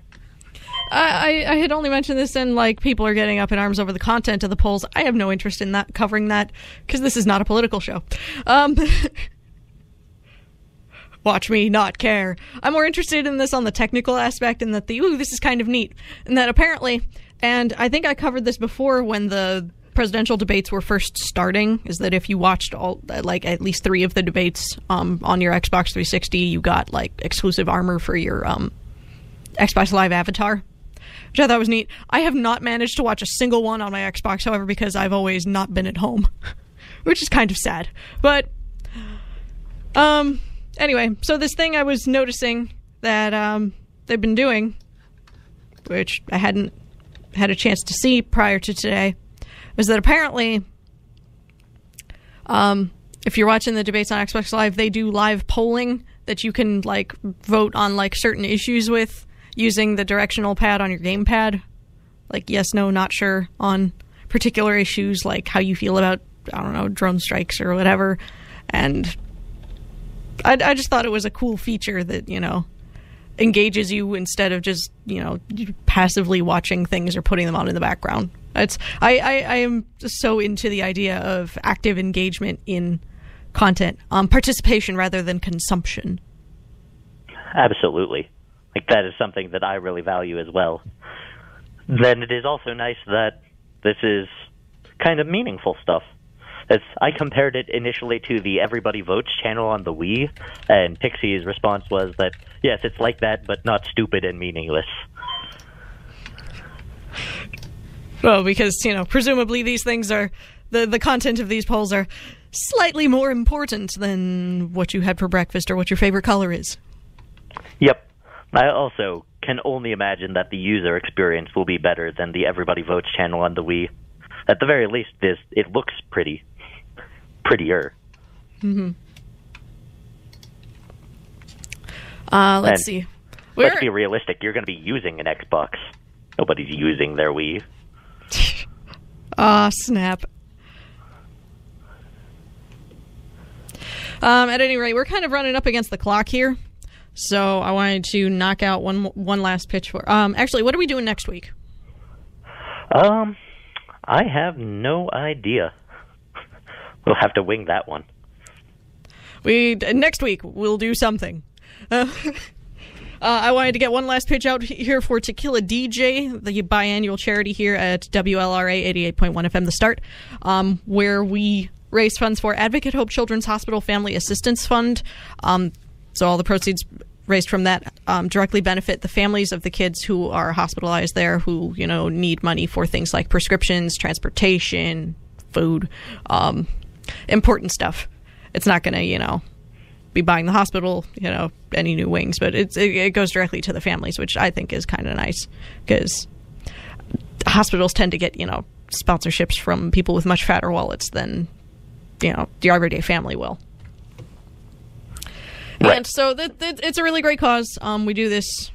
I, I, had only mentioned this, and like people are getting up in arms over the content of the polls. I have no interest in that covering that because this is not a political show. Um, watch me not care. I'm more interested in this on the technical aspect, and that the ooh, this is kind of neat, and that apparently, and I think I covered this before when the presidential debates were first starting. Is that if you watched all like at least three of the debates um, on your Xbox 360, you got like exclusive armor for your um, Xbox Live avatar, which I thought was neat. I have not managed to watch a single one on my Xbox, however, because I've always not been at home, which is kind of sad. But, um, anyway, so this thing I was noticing that um, they've been doing, which I hadn't had a chance to see prior to today, was that apparently, um, if you're watching the debates on Xbox Live, they do live polling that you can like vote on like certain issues with using the directional pad on your gamepad, like yes, no, not sure on particular issues, like how you feel about I don't know drone strikes or whatever, and I, I just thought it was a cool feature that you know engages you instead of just you know passively watching things or putting them on in the background. It's I, I, I am so into the idea of active engagement in content, um, participation rather than consumption. Absolutely. Like that is something that I really value as well. Then it is also nice that this is kind of meaningful stuff. As I compared it initially to the Everybody Votes channel on the Wii, and Pixie's response was that yes, it's like that, but not stupid and meaningless. Well, because you know, presumably these things are the the content of these polls are slightly more important than what you had for breakfast or what your favorite color is. Yep. I also can only imagine that the user experience will be better than the Everybody Votes channel on the Wii. At the very least, this it looks pretty, prettier. Uh, let's And see. Where Let's be realistic. You're going to be using an Xbox. Nobody's using their Wii. Ah, snap. Um, at any rate, we're kind of running up against the clock here, so I wanted to knock out one one last pitch for. Um, actually, what are we doing next week? Um, I have no idea. We'll have to wing that one. We next week we'll do something. Uh, uh, I wanted to get one last pitch out here for Tequila DJ, the biannual charity here at WLRA 88.1 FM, The Start, um, where we raise funds for Advocate Hope Children's Hospital Family Assistance Fund. Um, So all the proceeds raised from that um, directly benefit the families of the kids who are hospitalized there, who you know need money for things like prescriptions, transportation, food, um, important stuff. It's not going to you know be buying the hospital you know any new wings, but it, it goes directly to the families, which I think is kind of nice because hospitals tend to get you know sponsorships from people with much fatter wallets than you know the everyday family will. Right. And so it's a really great cause. Um, we do this,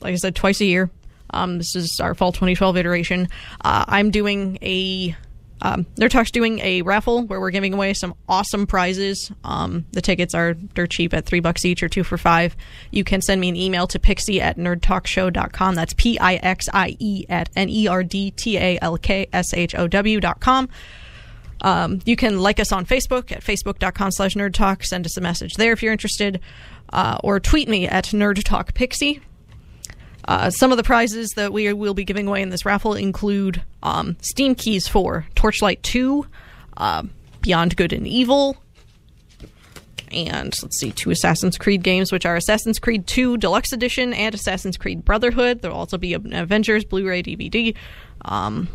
like I said, twice a year. Um, this is our fall 2012 iteration. Uh, I'm doing a um, Nerd Talk's doing a raffle where we're giving away some awesome prizes. Um, the tickets are dirt cheap at three bucks each or two for five. You can send me an email to pixie at nerdtalkshow.com. That's P I X I E at N E R D T A L K S H O W.com. Um, you can like us on Facebook at facebook.com slash nerd talk. Send us a message there if you're interested. Uh, or tweet me at nerd talk pixie. Uh, some of the prizes that we will be giving away in this raffle include um, Steam keys for Torchlight 2, uh, Beyond Good and Evil, and let's see, two Assassin's Creed games, which are Assassin's Creed 2 Deluxe Edition and Assassin's Creed Brotherhood. There'll also be an Avengers Blu ray DVD. Um,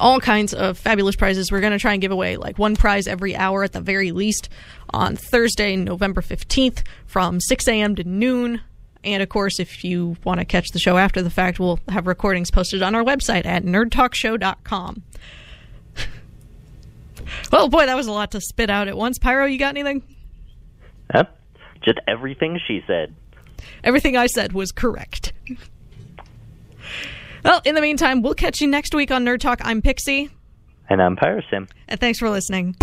all kinds of fabulous prizes. We're going to try and give away like one prize every hour at the very least on Thursday, November 15th from 6 a.m. to noon. And of course, if you want to catch the show after the fact, we'll have recordings posted on our website at nerdtalkshow.com. well, oh, boy, that was a lot to spit out at once. Pyro, you got anything? Yep. Just everything she said. Everything I said was correct. Well, in the meantime, we'll catch you next week on Nerd Talk. I'm Pixie. And I'm Pyrosim. And thanks for listening.